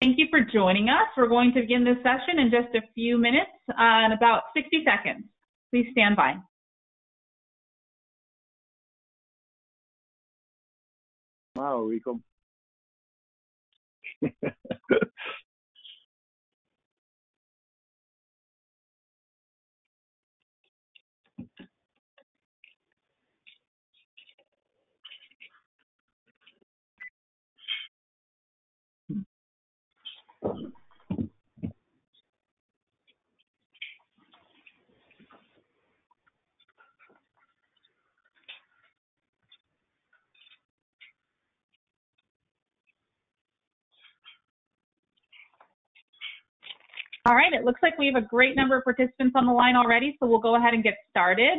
Thank you for joining us. We're going to begin this session in just a few minutes, uh, in about 60 seconds. Please stand by. Wow, Rico. All right, it looks like we have a great number of participants on the line already, so we'll go ahead and get started.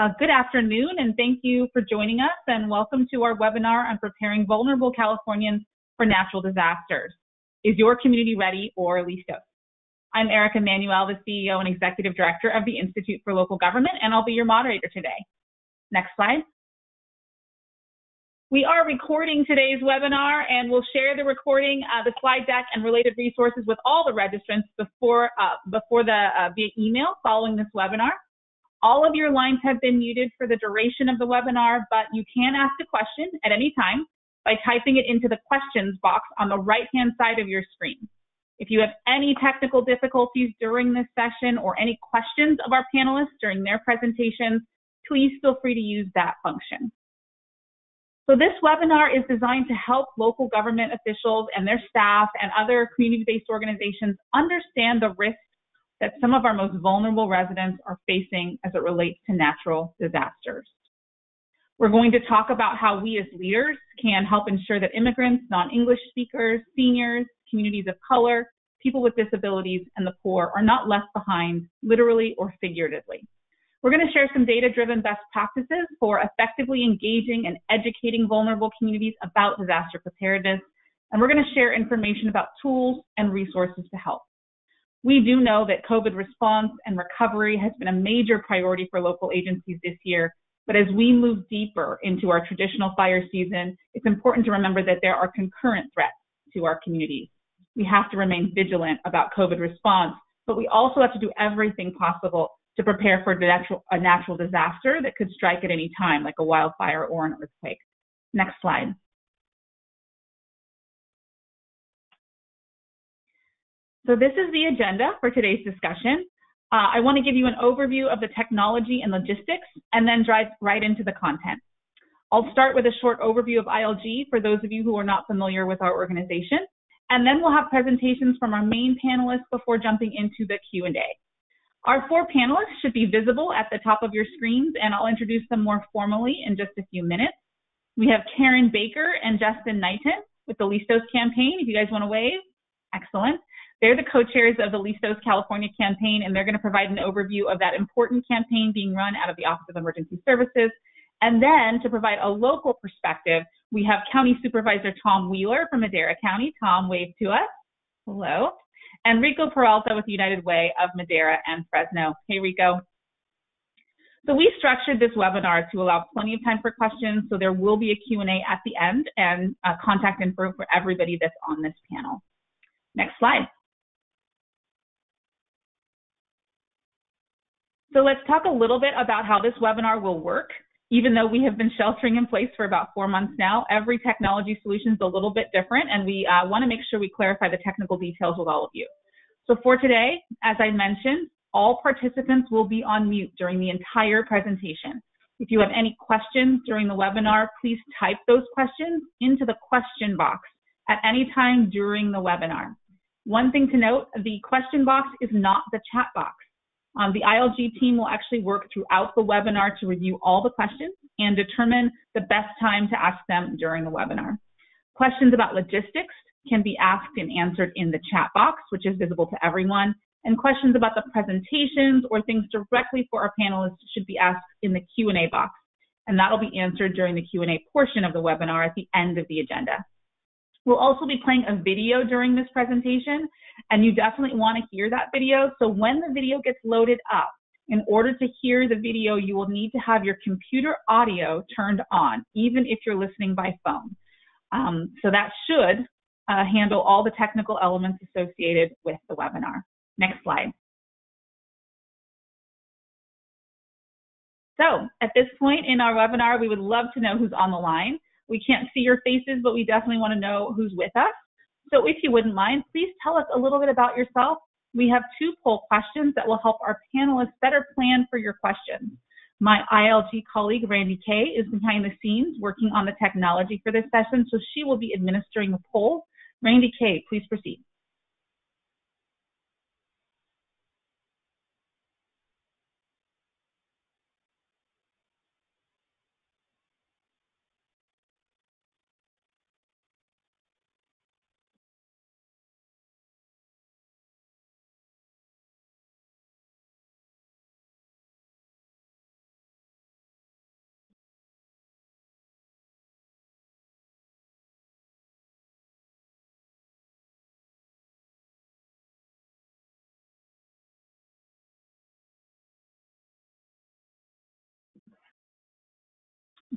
Uh, good afternoon, and thank you for joining us, and welcome to our webinar on preparing vulnerable Californians for natural disasters. Is your community ready or least LISTOS? I'm Erica Manuel, the CEO and Executive Director of the Institute for Local Government, and I'll be your moderator today. Next slide. We are recording today's webinar and we'll share the recording, uh, the slide deck, and related resources with all the registrants before, uh, before the uh, via email following this webinar. All of your lines have been muted for the duration of the webinar, but you can ask a question at any time by typing it into the questions box on the right-hand side of your screen. If you have any technical difficulties during this session or any questions of our panelists during their presentations, please feel free to use that function. So this webinar is designed to help local government officials and their staff and other community-based organizations understand the risks that some of our most vulnerable residents are facing as it relates to natural disasters. We're going to talk about how we as leaders can help ensure that immigrants, non-English speakers, seniors, communities of color, people with disabilities, and the poor are not left behind literally or figuratively. We're going to share some data-driven best practices for effectively engaging and educating vulnerable communities about disaster preparedness, and we're going to share information about tools and resources to help. We do know that COVID response and recovery has been a major priority for local agencies this year, but as we move deeper into our traditional fire season, it's important to remember that there are concurrent threats to our communities. We have to remain vigilant about COVID response, but we also have to do everything possible to prepare for a natural, disaster that could strike at any time, like a wildfire or an earthquake. Next slide. So this is the agenda for today's discussion. Uh, I want to give you an overview of the technology and logistics and then drive right into the content. I'll start with a short overview of ILG for those of you who are not familiar with our organization, and then we'll have presentations from our main panelists before jumping into the Q&A. Our four panelists should be visible at the top of your screens, and I'll introduce them more formally in just a few minutes. We have Karen Baker and Justin Knighten with the LISTOS campaign. If you guys want to wave, excellent. They're the co-chairs of the LISTOS California campaign, and they're going to provide an overview of that important campaign being run out of the Office of Emergency Services. And then to provide a local perspective, we have County Supervisor Tom Wheeler from Madera County. Tom, wave to us. Hello and Rico Peralta with United Way of Madera and Fresno. Hey, Rico. So we structured this webinar to allow plenty of time for questions, so there will be a Q&A at the end and contact info for everybody that's on this panel. Next slide. So let's talk a little bit about how this webinar will work. Even though we have been sheltering in place for about four months now, every technology solution is a little bit different, and we uh, want to make sure we clarify the technical details with all of you. So for today, as I mentioned, all participants will be on mute during the entire presentation. If you have any questions during the webinar, please type those questions into the question box at any time during the webinar. One thing to note, the question box is not the chat box. Um, the ILG team will actually work throughout the webinar to review all the questions and determine the best time to ask them during the webinar. Questions about logistics can be asked and answered in the chat box, which is visible to everyone, and questions about the presentations or things directly for our panelists should be asked in the Q&A box, and that'll be answered during the Q&A portion of the webinar at the end of the agenda. We'll also be playing a video during this presentation, and you definitely want to hear that video. So when the video gets loaded up, in order to hear the video, you will need to have your computer audio turned on, even if you're listening by phone. Um, so that should uh, handle all the technical elements associated with the webinar. Next slide. So at this point in our webinar, we would love to know who's on the line. We can't see your faces, but we definitely want to know who's with us. So if you wouldn't mind, please tell us a little bit about yourself. We have two poll questions that will help our panelists better plan for your questions. My ILG colleague, Randy Kay, is behind the scenes working on the technology for this session, so she will be administering the poll. Randy Kay, please proceed.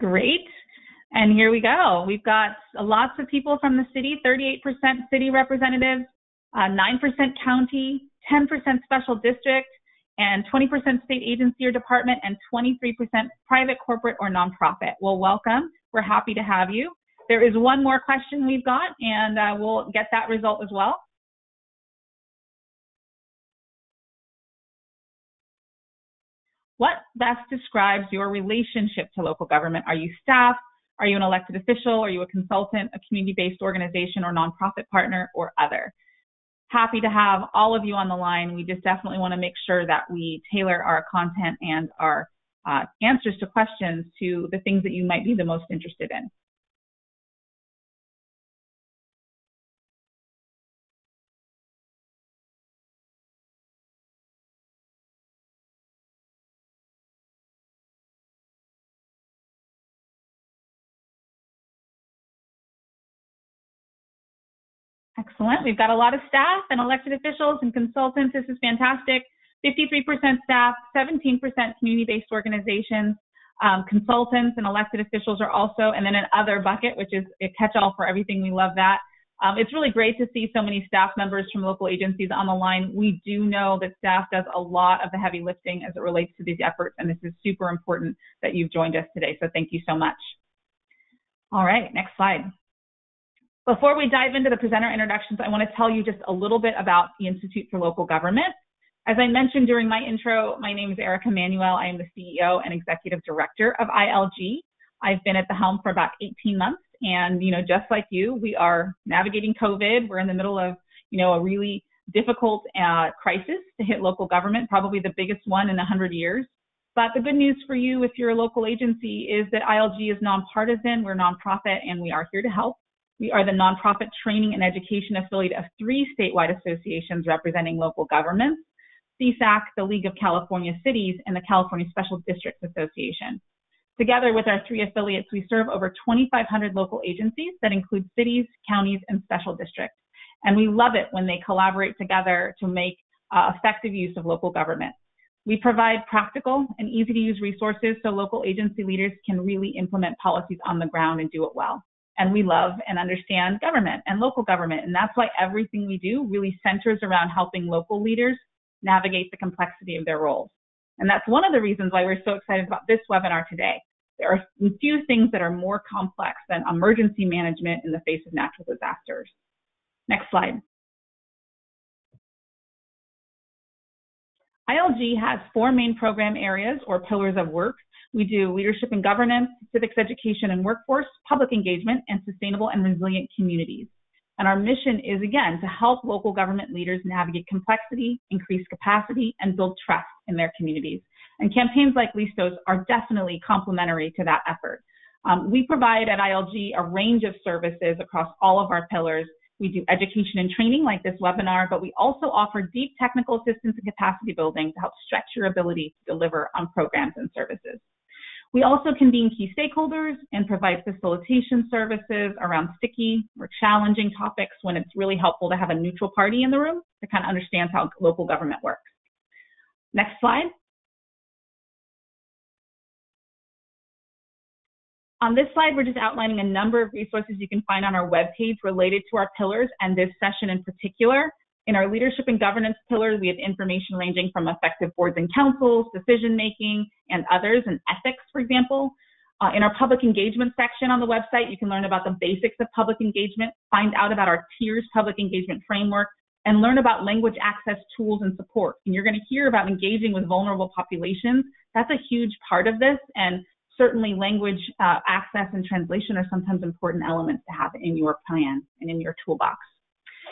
Great. And here we go. We've got lots of people from the city, 38% city representatives, uh, 9% county, 10% special district, and 20% state agency or department, and 23% private, corporate, or nonprofit. Well, welcome. We're happy to have you. There is one more question we've got, and uh, we'll get that result as well. What best describes your relationship to local government? Are you staff? Are you an elected official? Are you a consultant, a community-based organization or nonprofit partner or other? Happy to have all of you on the line. We just definitely want to make sure that we tailor our content and our uh, answers to questions to the things that you might be the most interested in. Excellent. We've got a lot of staff and elected officials and consultants. This is fantastic. 53% staff, 17% community-based organizations, um, consultants and elected officials are also, and then an other bucket, which is a catch-all for everything. We love that. Um, it's really great to see so many staff members from local agencies on the line. We do know that staff does a lot of the heavy lifting as it relates to these efforts, and this is super important that you've joined us today. So thank you so much. All right, next slide. Before we dive into the presenter introductions, I want to tell you just a little bit about the Institute for Local Government. As I mentioned during my intro, my name is Erica Manuel. I am the CEO and Executive Director of ILG. I've been at the helm for about 18 months, and you know, just like you, we are navigating COVID. We're in the middle of you know a really difficult uh, crisis to hit local government, probably the biggest one in 100 years. But the good news for you, if you're a local agency, is that ILG is nonpartisan. We're nonprofit, and we are here to help. We are the nonprofit training and education affiliate of three statewide associations representing local governments, CSAC, the League of California Cities, and the California Special Districts Association. Together with our three affiliates, we serve over 2,500 local agencies that include cities, counties, and special districts. And we love it when they collaborate together to make uh, effective use of local government. We provide practical and easy to use resources so local agency leaders can really implement policies on the ground and do it well and we love and understand government and local government. And that's why everything we do really centers around helping local leaders navigate the complexity of their roles. And that's one of the reasons why we're so excited about this webinar today. There are few things that are more complex than emergency management in the face of natural disasters. Next slide. ILG has four main program areas or pillars of work we do leadership and governance, civics education and workforce, public engagement, and sustainable and resilient communities. And our mission is, again, to help local government leaders navigate complexity, increase capacity, and build trust in their communities. And campaigns like Listos are definitely complementary to that effort. Um, we provide at ILG a range of services across all of our pillars. We do education and training like this webinar, but we also offer deep technical assistance and capacity building to help stretch your ability to deliver on programs and services. We also convene key stakeholders and provide facilitation services around sticky or challenging topics when it's really helpful to have a neutral party in the room to kind of understand how local government works. Next slide. On this slide, we're just outlining a number of resources you can find on our webpage related to our pillars and this session in particular. In our leadership and governance pillars, we have information ranging from effective boards and councils, decision making, and others, and ethics, for example. Uh, in our public engagement section on the website, you can learn about the basics of public engagement, find out about our TIERS public engagement framework, and learn about language access tools and support. And you're going to hear about engaging with vulnerable populations. That's a huge part of this, and certainly language uh, access and translation are sometimes important elements to have in your plan and in your toolbox.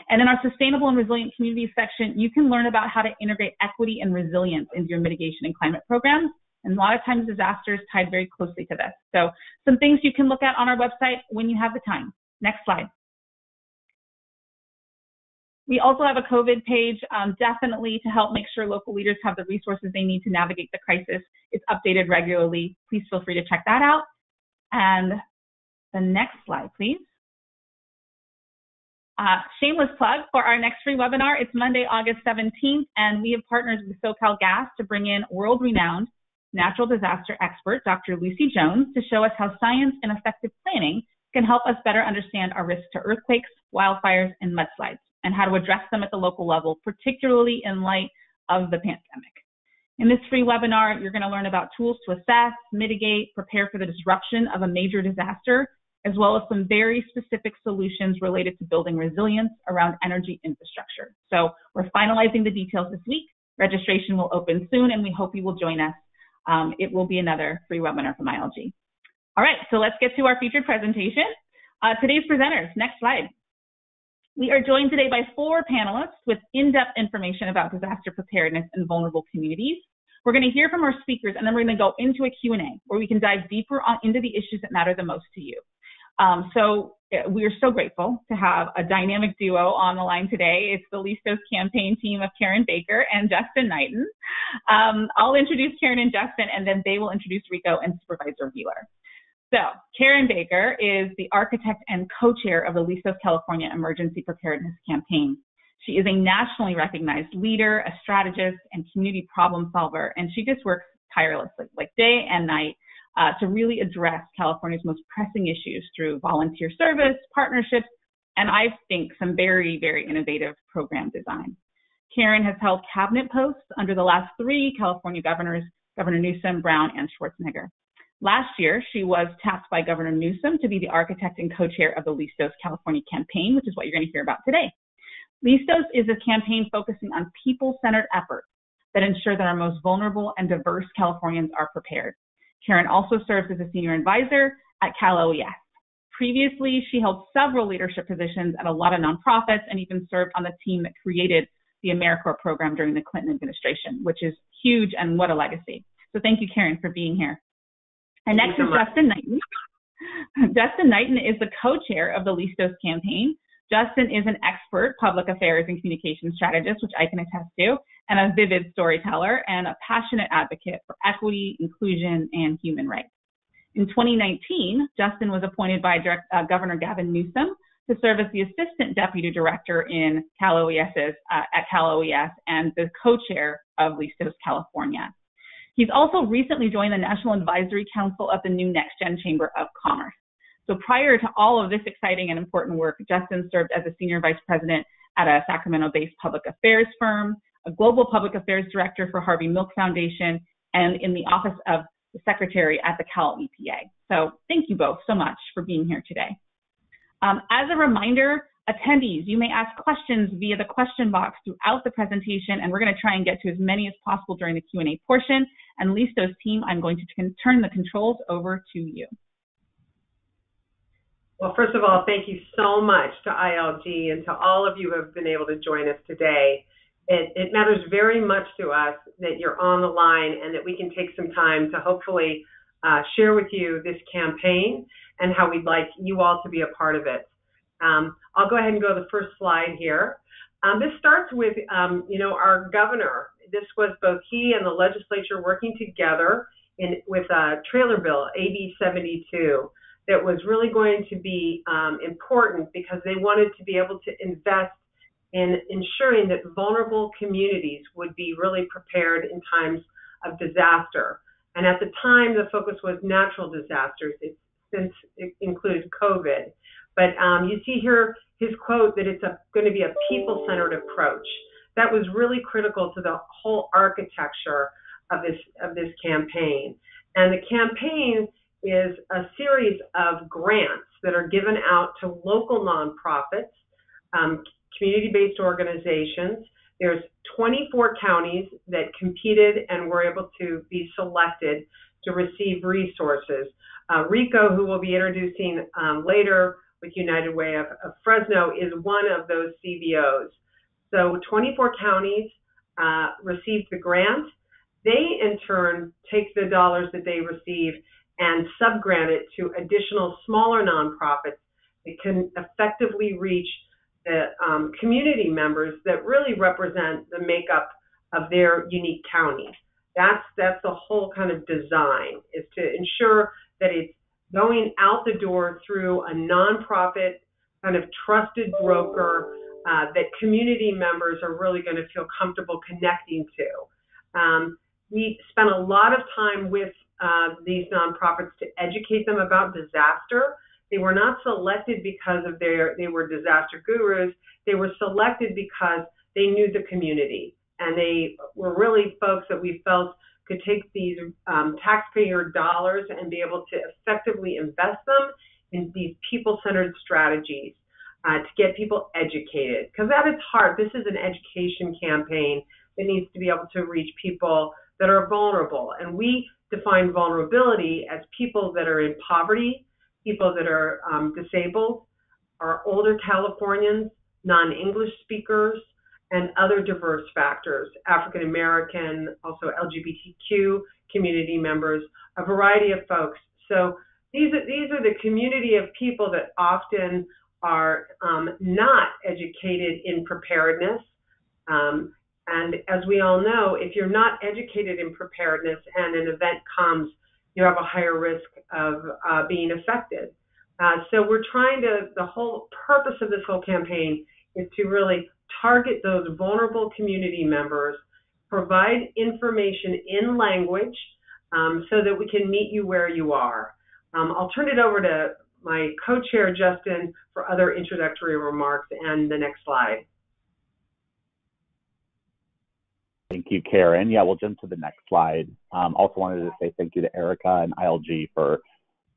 And in our sustainable and resilient communities section, you can learn about how to integrate equity and resilience into your mitigation and climate programs. And a lot of times disasters tied very closely to this. So some things you can look at on our website when you have the time. Next slide. We also have a COVID page, um, definitely to help make sure local leaders have the resources they need to navigate the crisis. It's updated regularly. Please feel free to check that out. And the next slide, please. Uh, shameless plug for our next free webinar. It's Monday, August 17th, and we have partnered with SoCal Gas to bring in world-renowned natural disaster expert, Dr. Lucy Jones, to show us how science and effective planning can help us better understand our risk to earthquakes, wildfires, and mudslides, and how to address them at the local level, particularly in light of the pandemic. In this free webinar, you're going to learn about tools to assess, mitigate, prepare for the disruption of a major disaster, as well as some very specific solutions related to building resilience around energy infrastructure. So we're finalizing the details this week. Registration will open soon, and we hope you will join us. Um, it will be another free webinar from ILG. All right, so let's get to our featured presentation. Uh, today's presenters, next slide. We are joined today by four panelists with in-depth information about disaster preparedness in vulnerable communities. We're going to hear from our speakers, and then we're going to go into a Q&A where we can dive deeper on, into the issues that matter the most to you. Um, so uh, we are so grateful to have a dynamic duo on the line today. It's the Listos campaign team of Karen Baker and Justin Knighten. Um, I'll introduce Karen and Justin, and then they will introduce Rico and Supervisor Wheeler. So Karen Baker is the architect and co-chair of the Listos California Emergency Preparedness Campaign. She is a nationally recognized leader, a strategist, and community problem solver, and she just works tirelessly, like day and night, uh, to really address California's most pressing issues through volunteer service, partnerships, and I think some very, very innovative program design. Karen has held cabinet posts under the last three California governors, Governor Newsom, Brown, and Schwarzenegger. Last year, she was tasked by Governor Newsom to be the architect and co-chair of the Listos California campaign, which is what you're going to hear about today. Listos is a campaign focusing on people-centered efforts that ensure that our most vulnerable and diverse Californians are prepared. Karen also serves as a senior advisor at Cal OES. Previously, she held several leadership positions at a lot of nonprofits and even served on the team that created the AmeriCorps program during the Clinton administration, which is huge and what a legacy. So thank you, Karen, for being here. And next is Justin Knighten. Justin Knighten is the co-chair of the Listos campaign, Justin is an expert public affairs and communication strategist, which I can attest to, and a vivid storyteller and a passionate advocate for equity, inclusion, and human rights. In 2019, Justin was appointed by Direct, uh, Governor Gavin Newsom to serve as the assistant deputy director in Cal uh, at Cal OES and the co-chair of Listos California. He's also recently joined the National Advisory Council of the new Next Gen Chamber of Commerce. So prior to all of this exciting and important work, Justin served as a senior vice president at a Sacramento-based public affairs firm, a global public affairs director for Harvey Milk Foundation, and in the office of the secretary at the Cal EPA. So thank you both so much for being here today. Um, as a reminder, attendees, you may ask questions via the question box throughout the presentation, and we're going to try and get to as many as possible during the Q&A portion. And Listos team, I'm going to turn the controls over to you. Well, first of all, thank you so much to ILG and to all of you who have been able to join us today. It, it, matters very much to us that you're on the line and that we can take some time to hopefully uh, share with you this campaign and how we'd like you all to be a part of it. Um, I'll go ahead and go to the first slide here. Um, this starts with, um, you know, our governor. This was both he and the legislature working together in with a trailer bill, AB 72 that was really going to be um, important because they wanted to be able to invest in ensuring that vulnerable communities would be really prepared in times of disaster. And at the time, the focus was natural disasters. It's since it included COVID. But um, you see here his quote that it's going to be a people-centered approach. That was really critical to the whole architecture of this of this campaign. And the campaign is a series of grants that are given out to local nonprofits, um, community-based organizations. There's 24 counties that competed and were able to be selected to receive resources. Uh, Rico, who we'll be introducing um, later with United Way of, of, Fresno, is one of those CBOs. So 24 counties uh, received the grant. They, in turn, take the dollars that they receive and subgrant it to additional smaller nonprofits that can effectively reach the um, community members that really represent the makeup of their unique county. That's that's the whole kind of design is to ensure that it's going out the door through a nonprofit kind of trusted broker uh, that community members are really going to feel comfortable connecting to. Um, we spent a lot of time with uh, these nonprofits to educate them about disaster. They were not selected because of their they were disaster gurus. They were selected because they knew the community and they were really folks that we felt could take these um, taxpayer dollars and be able to effectively invest them in these people-centered strategies uh, to get people educated. Because that is hard. This is an education campaign that needs to be able to reach people that are vulnerable. And we define vulnerability as people that are in poverty, people that are um, disabled, are older Californians, non-English speakers, and other diverse factors, African American, also LGBTQ community members, a variety of folks. So these are, these are the community of people that often are um, not educated in preparedness. Um, and as we all know, if you're not educated in preparedness and an event comes, you have a higher risk of uh, being affected. Uh, so we're trying to, the whole purpose of this whole campaign is to really target those vulnerable community members, provide information in language um, so that we can meet you where you are. Um, I'll turn it over to my co-chair, Justin, for other introductory remarks and the next slide. Thank you, Karen. Yeah, we'll jump to the next slide. Um, also wanted to say thank you to Erica and ILG for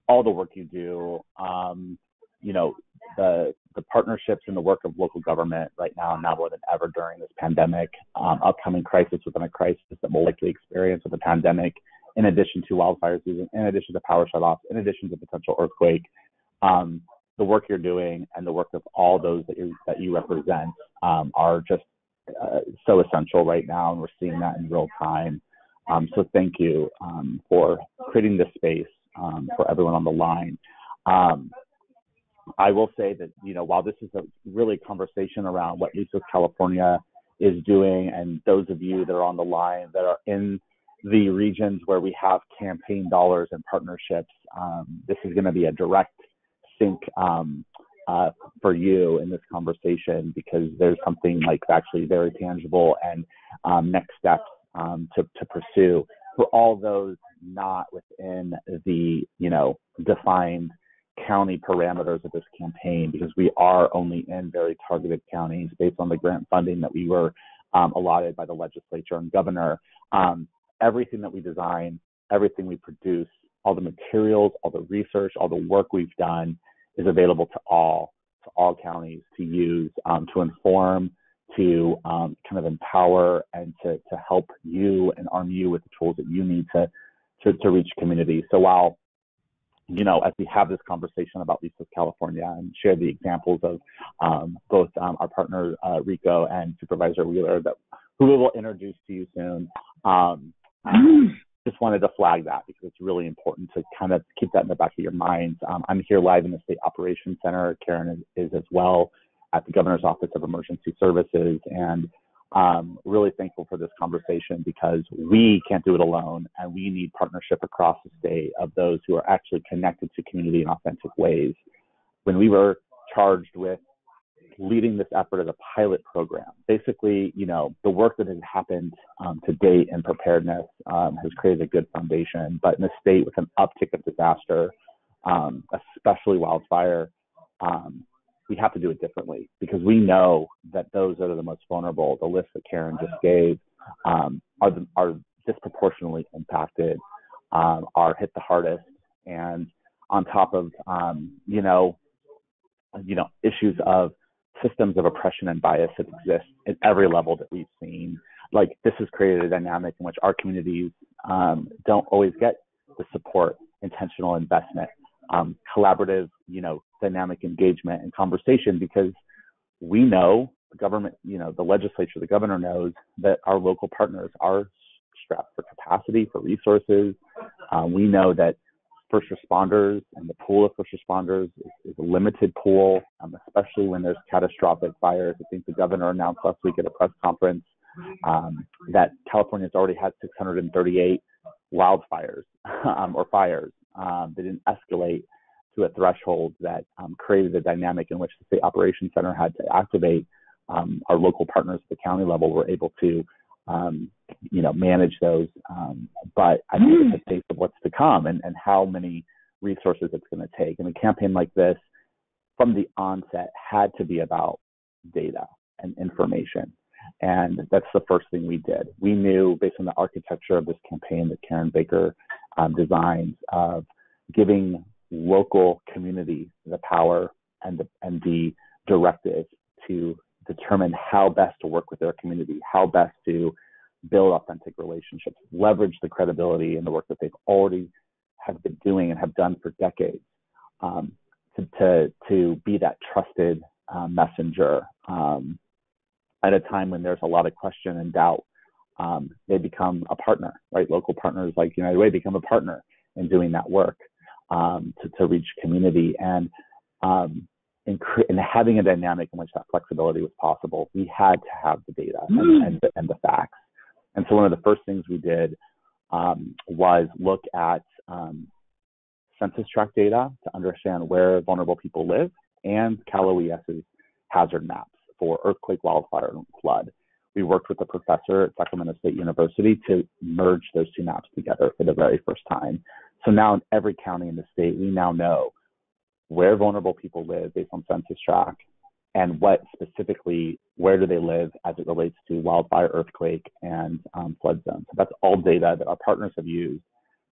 all the work you do. Um, you know, the the partnerships and the work of local government right now, now more than ever during this pandemic, um, upcoming crisis within a crisis that we'll likely experience with the pandemic, in addition to wildfire season, in addition to power shutoffs, in addition to potential earthquake. Um, the work you're doing and the work of all those that you that you represent um, are just uh, so essential right now, and we're seeing that in real time. Um, so thank you um, for creating this space um, for everyone on the line. Um, I will say that you know while this is a really conversation around what Listos California is doing, and those of you that are on the line that are in the regions where we have campaign dollars and partnerships, um, this is going to be a direct sync um, uh, for you in this conversation because there's something like actually very tangible and um, next steps um, to, to pursue for all those not within the you know defined county parameters of this campaign because we are only in very targeted counties based on the grant funding that we were um, allotted by the legislature and governor. Um, everything that we design, everything we produce, all the materials, all the research, all the work we've done is available to all to all counties to use um, to inform, to um, kind of empower, and to to help you and arm you with the tools that you need to to, to reach communities. So while you know, as we have this conversation about Listos California and share the examples of um, both um, our partner uh, Rico and Supervisor Wheeler, that who we will introduce to you soon. Um, just wanted to flag that because it's really important to kind of keep that in the back of your minds. Um, I'm here live in the State Operations Center. Karen is, is, as well at the Governor's Office of Emergency Services, and um, really thankful for this conversation because we can't do it alone, and we need partnership across the state of those who are actually connected to community in authentic ways. When we were charged with leading this effort as a pilot program. Basically, you know, the work that has happened um, to date in preparedness um, has created a good foundation. But in a state with an uptick of disaster, um, especially wildfire, um, we have to do it differently because we know that those that are the most vulnerable, the list that Karen just gave, um, are the, are disproportionately impacted, um, are hit the hardest, and on top of you know, you know issues of systems of oppression and bias that exist at every level that we've seen. Like this has created a dynamic in which our communities um, don't always get the support, intentional investment, um, collaborative, you know, dynamic engagement and conversation because we know the government, you know, the legislature, the governor knows that our local partners are strapped for capacity, for resources. Um, we know that first responders and the pool of first responders is, is a limited pool, um, especially when there's catastrophic fires. I think the governor announced last week at a press conference um, that California has already had 638 wildfires um, or fires um, didn't escalate to a threshold that um, created a dynamic in which the state operations center had to activate. Um, our local partners at the county level were able to um, you know, manage those. Um, but I think it's a taste of what's to come and, and how many resources it's going to take. And a campaign like this, from the onset, had to be about data and information. And that's the first thing we did. We knew, based on the architecture of this campaign that Karen Baker um, designed, of giving local community the power and the, and the directive to determine how best to work with their community, how best to build authentic relationships, leverage the credibility and the work that they've already have been doing and have done for decades um, to, to, to be that trusted uh, messenger um, at a time when there's a lot of question and doubt. Um, they become a partner, right? Local partners like United Way become a partner in doing that work um, to, to reach community. And um, and, and having a dynamic in which that flexibility was possible, we had to have the data and, mm. and, the, and the facts. And so one of the first things we did um, was look at um, census tract data to understand where vulnerable people live and Cal OES's hazard maps for earthquake, wildfire, and flood. We worked with a professor at Sacramento State University to merge those two maps together for the very first time. So now in every county in the state, we now know where vulnerable people live based on census tract and what specifically where do they live as it relates to wildfire earthquake and um, flood zones. So that's all data that our partners have used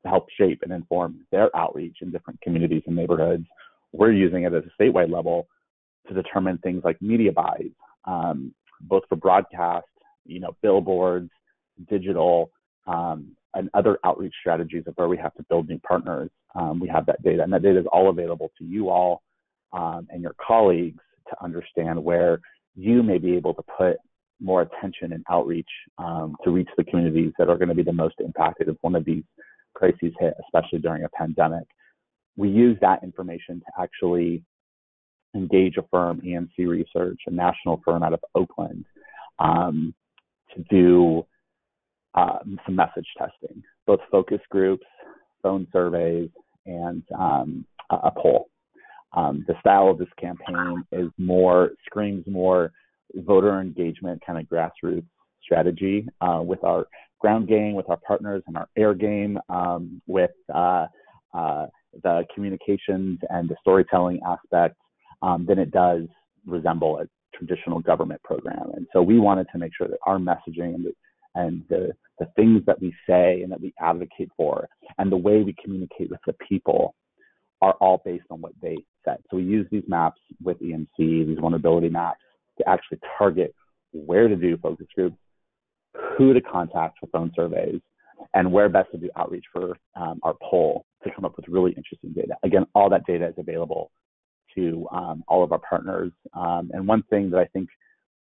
to help shape and inform their outreach in different communities and neighborhoods. We're using it at a statewide level to determine things like media buys um, both for broadcast you know billboards digital um, and other outreach strategies of where we have to build new partners, um, we have that data. And that data is all available to you all um, and your colleagues to understand where you may be able to put more attention and outreach um, to reach the communities that are going to be the most impacted if one of these crises hit, especially during a pandemic. We use that information to actually engage a firm, EMC Research, a national firm out of Oakland, um, to do um, some message testing, both focus groups, phone surveys, and um, a poll. Um, the style of this campaign is more screams more voter engagement, kind of grassroots strategy uh, with our ground game, with our partners, and our air game, um, with uh, uh, the communications and the storytelling aspect um, than it does resemble a traditional government program. And so we wanted to make sure that our messaging and the and the, the things that we say and that we advocate for and the way we communicate with the people are all based on what they said. So we use these maps with EMC, these vulnerability maps, to actually target where to do focus groups, who to contact for phone surveys, and where best to do outreach for um, our poll to come up with really interesting data. Again, all that data is available to um, all of our partners. Um, and one thing that I think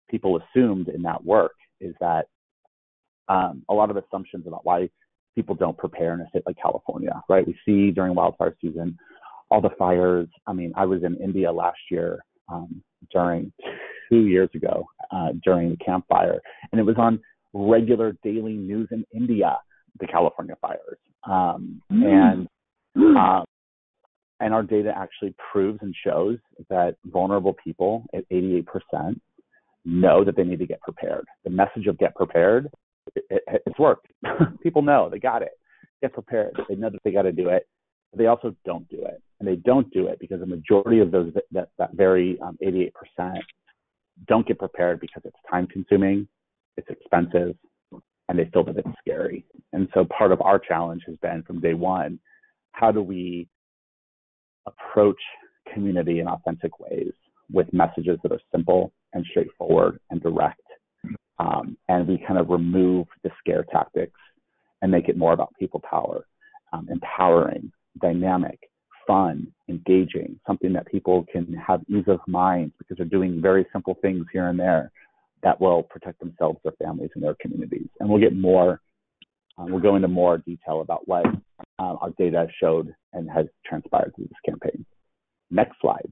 people assumed in that work is that um, a lot of assumptions about why people don't prepare in a state like California, right? We see during wildfire season all the fires. I mean, I was in India last year um, during two years ago uh, during the Camp Fire, and it was on regular daily news in India, the California fires. Um, mm. And um, and our data actually proves and shows that vulnerable people at 88% know that they need to get prepared. The message of get prepared it, it, it's worked. People know they got it. Get prepared. They know that they got to do it. But they also don't do it. And they don't do it because the majority of those, that, that very um, 88% don't get prepared because it's time consuming, it's expensive, and they feel that it's scary. And so part of our challenge has been from day one, how do we approach community in authentic ways with messages that are simple and straightforward and direct. Um, and we kind of remove the scare tactics and make it more about people power, um, empowering, dynamic, fun, engaging, something that people can have ease of mind because they're doing very simple things here and there that will protect themselves, their families, and their communities. And we'll get more, um, we'll go into more detail about what um, our data showed and has transpired through this campaign. Next slide.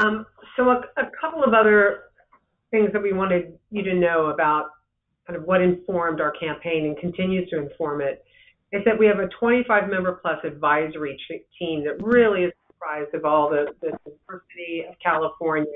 Um, so a, a, couple of other things that we wanted you to know about kind of what informed our campaign and continues to inform it is that we have a 25 member plus advisory team that really is comprised of all the, the diversity of California.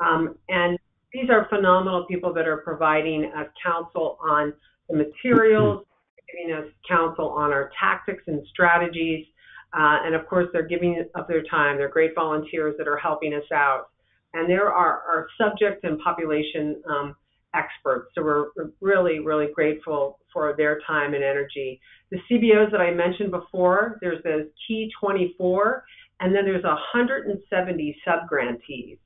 Um, and these are phenomenal people that are providing us counsel on the materials, giving us counsel on our tactics and strategies. Uh, and of course, they're giving up their time. They're great volunteers that are helping us out. And there are our subject and population um, experts. So we're really, really grateful for their time and energy. The CBOs that I mentioned before, there's the Key 24, and then there's 170 subgrantees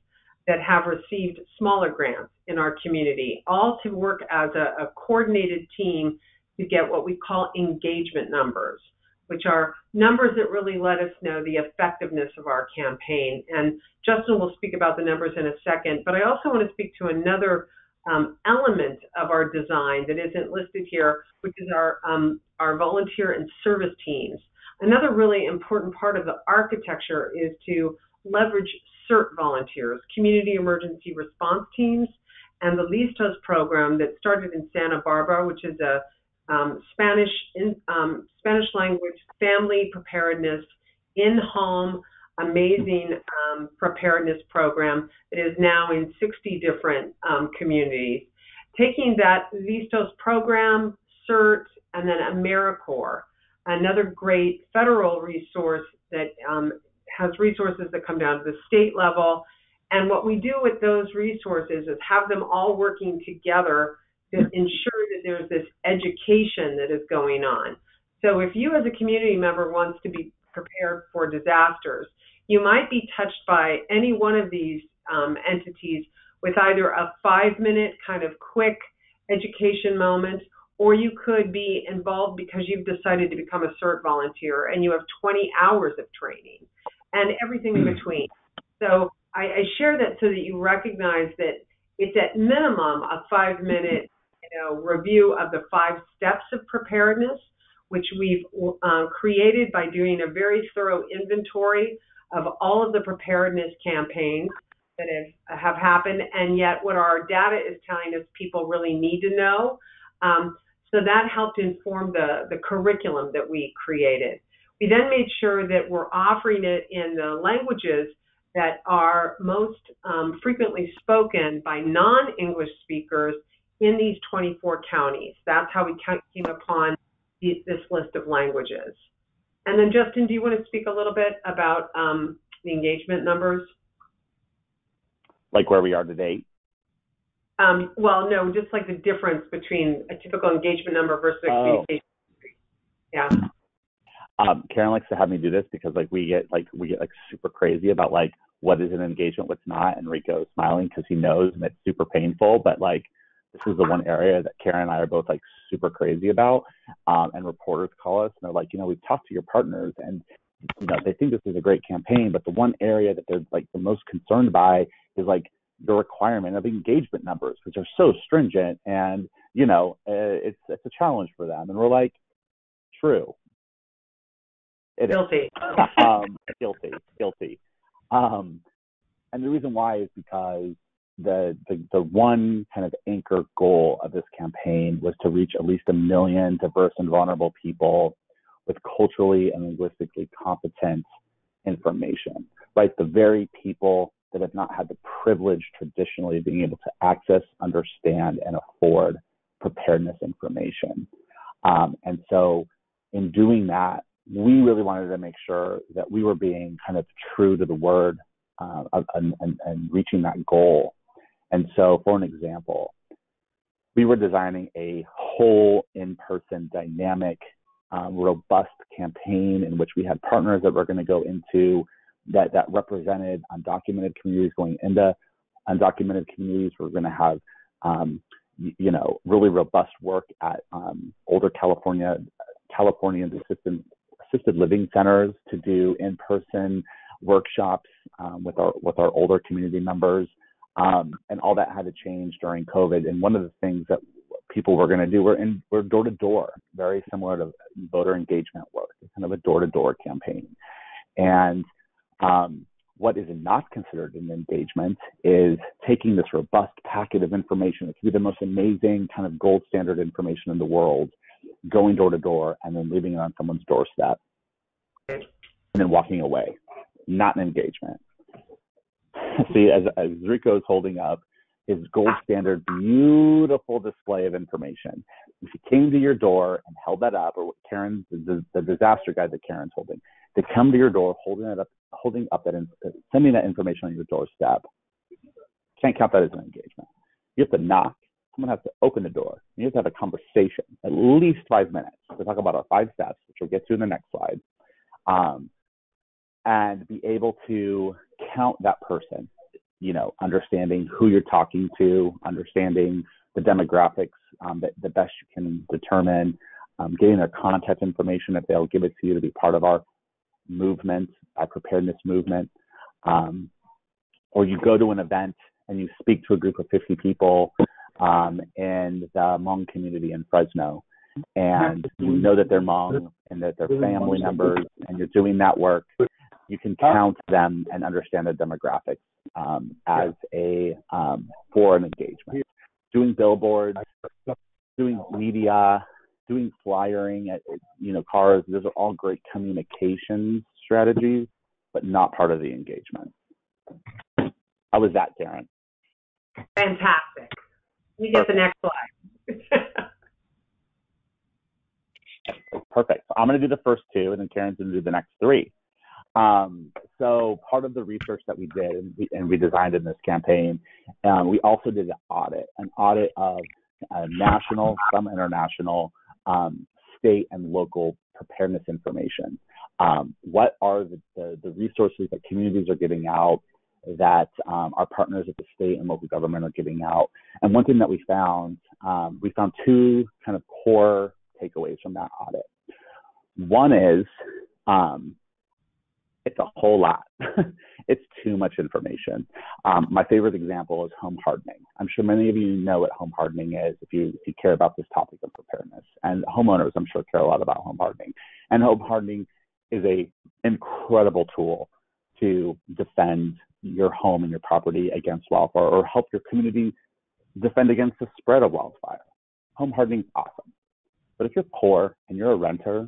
that have received smaller grants in our community, all to work as a, a coordinated team to get what we call engagement numbers, which are numbers that really let us know the effectiveness of our campaign. And Justin will speak about the numbers in a second, but I also want to speak to another um, element of our design that isn't listed here, which is our, um, our volunteer and service teams. Another really important part of the architecture is to leverage CERT volunteers, community emergency response teams, and the Listos program that started in Santa Barbara, which is a um, Spanish in, um, Spanish language family preparedness in home amazing um, preparedness program that is now in 60 different um, communities. Taking that Listos program, CERT, and then AmeriCorps, another great federal resource that um, has resources that come down to the state level. And what we do with those resources is have them all working together to ensure that there's this education that is going on. So if you as a community member wants to be prepared for disasters, you might be touched by any one of these um, entities with either a five minute kind of quick education moment or you could be involved because you've decided to become a CERT volunteer and you have 20 hours of training and everything in hmm. between. So I, I share that so that you recognize that it's at minimum a five minute know, review of the five steps of preparedness, which we've uh, created by doing a very thorough inventory of all of the preparedness campaigns that have, have happened, and yet what our data is telling us people really need to know. Um, so that helped inform the, the curriculum that we created. We then made sure that we're offering it in the languages that are most um, frequently spoken by non English speakers in these 24 counties. That's how we came upon the, this list of languages. And then, Justin, do you want to speak a little bit about um, the engagement numbers? Like where we are today? Um, well, no, just like the difference between a typical engagement number versus a oh. communication. Yeah um, Karen likes to have me do this because like we get like we get like super crazy about like what is an engagement, what's not, and Rico is smiling because he knows and it's super painful. But like this is the one area that Karen and I are both like super crazy about. Um, and reporters call us and they're like, you know, we've talked to your partners and you know they think this is a great campaign, but the one area that they're like the most concerned by is like the requirement of engagement numbers, which are so stringent and you know uh, it's it's a challenge for them. And we're like, true, it guilty. um, guilty. Guilty. Um, and the reason why is because the, the the one kind of anchor goal of this campaign was to reach at least a million diverse and vulnerable people with culturally and linguistically competent information. Right, the very people that have not had the privilege traditionally of being able to access, understand, and afford preparedness information. Um, and so, in doing that, we really wanted to make sure that we were being kind of true to the word uh, and, and, and reaching that goal. And so, for an example, we were designing a whole in person, dynamic, um, robust campaign in which we had partners that were going to go into that, that represented undocumented communities going into undocumented communities. We're going to have, um, you know, really robust work at um, older California, Californians assisted, assisted living centers to do in-person workshops um, with our with our older community members, um, and all that had to change during COVID. And one of the things that people were going to do were in we're door to door, very similar to voter engagement work, kind of a door to door campaign, and um, what is not considered an engagement is taking this robust packet of information that could be the most amazing kind of gold standard information in the world, going door to door and then leaving it on someone's doorstep and then walking away. Not an engagement. See, as, as Rico is holding up his gold standard, beautiful display of information. If he came to your door and held that up, or Karen, the, the disaster guide that Karen's holding, to come to your door holding it up holding up that, sending that information on your doorstep. Can't count that as an engagement. You have to knock. Someone has to open the door. You have to have a conversation, at least five minutes. We talk about our five steps, which we'll get to in the next slide, um, and be able to count that person. You know, understanding who you're talking to, understanding the demographics um, that the best you can determine, um, getting their contact information if they'll give it to you to be part of our movement, our preparedness movement, um, or you go to an event and you speak to a group of 50 people um, in the Hmong community in Fresno, and you know that they're Hmong and that they're family members, and you're doing that work, you can count them and understand the demographics um, as a um, for an engagement. Doing billboards, doing media, doing flyering at you know cars those are all great communications strategies but not part of the engagement. How was that Karen fantastic. We get the next slide. Perfect. So i'm going to do the first two and then karen's going to do the next three um, so part of the research that we did and we, and we designed in this campaign um, we also did an audit an audit of uh, national some international um, state and local preparedness information. Um, what are the, the, the, resources that communities are giving out that um, our partners at the state and local government are giving out? And one thing that we found, um, we found two kind of core takeaways from that audit. One is it's a whole lot. it's too much information. Um, my favorite example is home hardening. I'm sure many of you know what home hardening is if you if you care about this topic of preparedness. And homeowners, I'm sure, care a lot about home hardening. And home hardening is a incredible tool to defend your home and your property against wildfire or help your community defend against the spread of wildfire. Home hardening is awesome. But if you're poor and you're a renter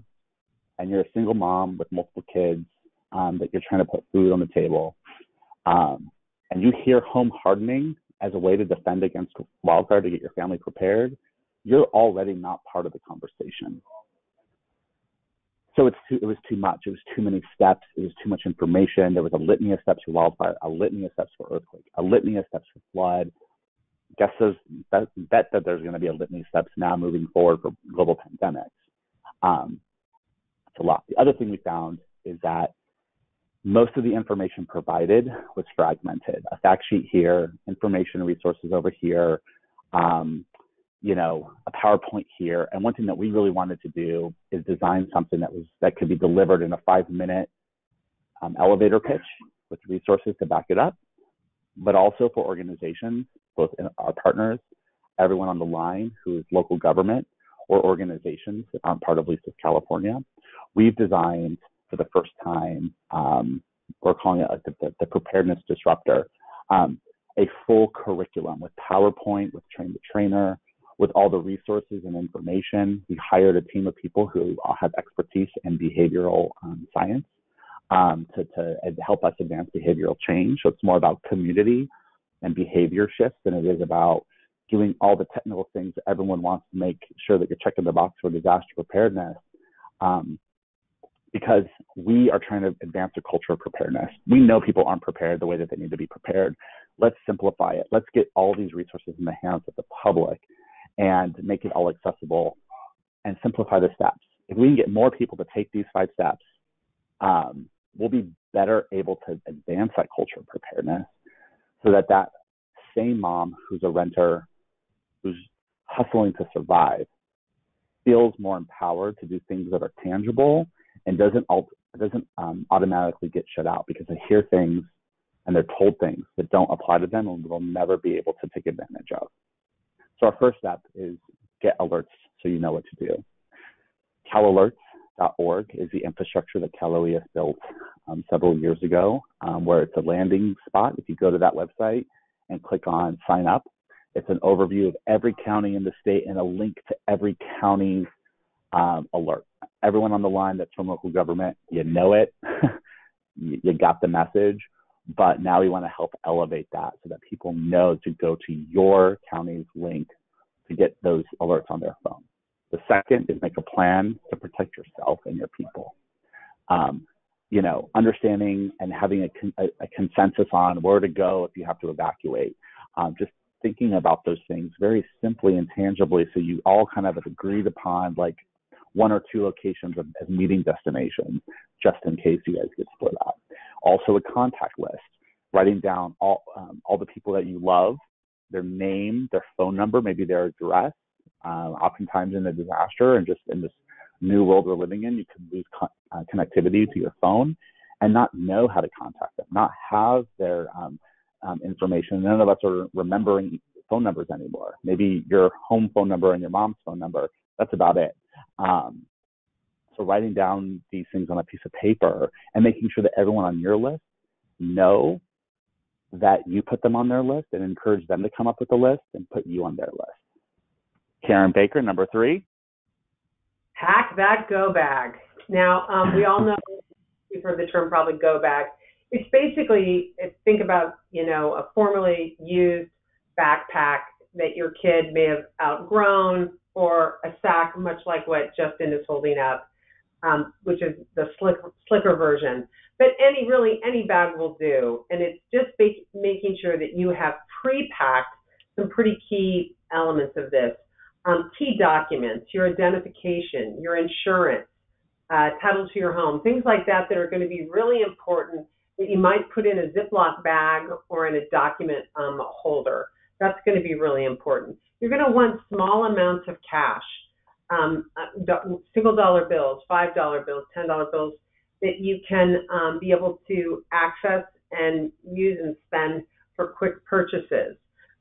and you're a single mom with multiple kids um, that you're trying to put food on the table, um, and you hear home hardening as a way to defend against wildfire to get your family prepared, you're already not part of the conversation. So it's too, it was too much. It was too many steps. It was too much information. There was a litany of steps for wildfire, a litany of steps for earthquake, a litany of steps for flood. Guess there's bet, bet that there's going to be a litany of steps now moving forward for global pandemics. Um, it's a lot. The other thing we found is that most of the information provided was fragmented. A fact sheet here, information resources over here, um, you know, a PowerPoint here. And one thing that we really wanted to do is design something that was that could be delivered in a five-minute um, elevator pitch with resources to back it up, but also for organizations, both our partners, everyone on the line who is local government or organizations that aren't part of Listos California. We've designed for the first time. Um, we're calling it like the, the preparedness disruptor. Um, a full curriculum with PowerPoint, with train the trainer, with all the resources and information. We hired a team of people who have expertise in behavioral um, science um, to, to help us advance behavioral change. So it's more about community and behavior shifts than it is about doing all the technical things that everyone wants to make sure that you're checking the box for disaster preparedness. Um, because we are trying to advance a culture of preparedness. We know people aren't prepared the way that they need to be prepared. Let's simplify it. Let's get all these resources in the hands of the public and make it all accessible and simplify the steps. If we can get more people to take these five steps, um, we'll be better able to advance that culture of preparedness so that that same mom who's a renter, who's hustling to survive, feels more empowered to do things that are tangible and doesn't doesn't um, automatically get shut out because they hear things and they're told things that don't apply to them and they'll never be able to take advantage of. So our first step is get alerts so you know what to do. CalAlerts.org is the infrastructure that Cal OES built um, several years ago, um, where it's a landing spot. If you go to that website and click on sign up, it's an overview of every county in the state and a link to every county's um, alert. Everyone on the line that's from local government, you know it, you, got the message, but now we want to help elevate that so that people know to go to your county's link to get those alerts on their phone. The second is make a plan to protect yourself and your people. Um, you know, understanding and having a, a, a, consensus on where to go if you have to evacuate. Um, just thinking about those things very simply and tangibly so you all kind of agreed upon like one or two locations of, as meeting destinations just in case you guys get split up. Also a contact list, writing down all um, all the people that you love, their name, their phone number, maybe their address. Uh, oftentimes in a disaster and just in this new world we're living in, you can lose con- uh, connectivity to your phone and not know how to contact them, not have their um, um, information. None of us are remembering phone numbers anymore. Maybe your home phone number and your mom's phone number. That's about it. Um, so writing down these things on a piece of paper and making sure that everyone on your list know that you put them on their list and encourage them to come up with a list and put you on their list. Karen Baker, number three. Pack that go bag. Now, um, we all know, you've heard the term probably go bag. It's basically, think about, you know, a formerly used backpack that your kid may have outgrown or a sack, much like what Justin is holding up, um, which is the slick, slicker version. But any really any bag will do, and it's just making sure that you have pre-packed some pretty key elements of this. Um, key documents, your identification, your insurance, uh, title to your home, things like that that are going to be really important that you might put in a Ziploc bag or in a document um, holder. That's going to be really important. You're going to want small amounts of cash, um, uh, single dollar bills, five dollar bills, ten dollar bills that you can um, be able to access and use and spend for quick purchases.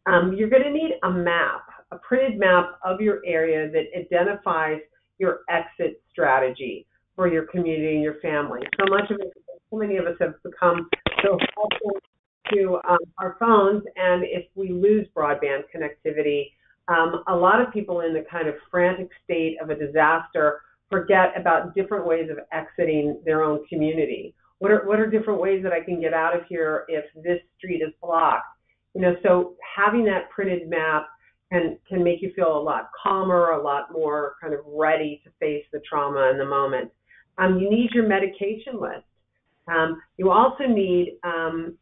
Um, you're going to need a map, a printed map of your area that identifies your exit strategy for your community and your family. So much of it, so many of us have become so helpful to um, our phones, and if we lose broadband connectivity, um, a lot of people in the kind of frantic state of a disaster forget about different ways of exiting their own community. What are what are different ways that I can get out of here if this street is blocked? You know, so having that printed map can can make you feel a lot calmer, a lot more kind of ready to face the trauma in the moment. Um, you need your medication list. Um, you also need um,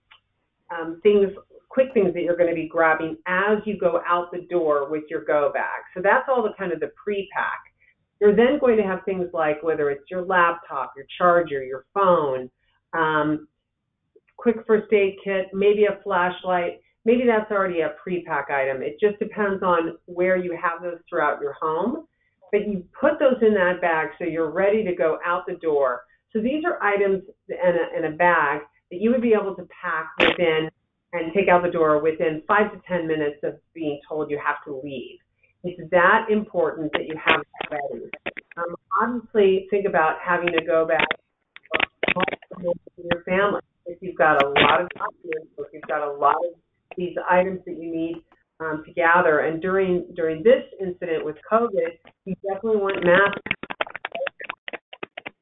um, things, quick things that you're going to be grabbing as you go out the door with your go bag. So that's all the kind of the pre-pack. You're then going to have things like whether it's your laptop, your charger, your phone, um, quick first aid kit, maybe a flashlight. Maybe that's already a pre-pack item. It just depends on where you have those throughout your home. But you put those in that bag so you're ready to go out the door. So these are items in a, in a bag that you would be able to pack within and take out the door within five to 10 minutes of being told you have to leave. It's that important that you have it ready. Um, obviously, think about having to go back to your family. If you've got a lot of documents, if you've got a lot of these items that you need um, to gather, and during during this incident with COVID, you definitely want masks.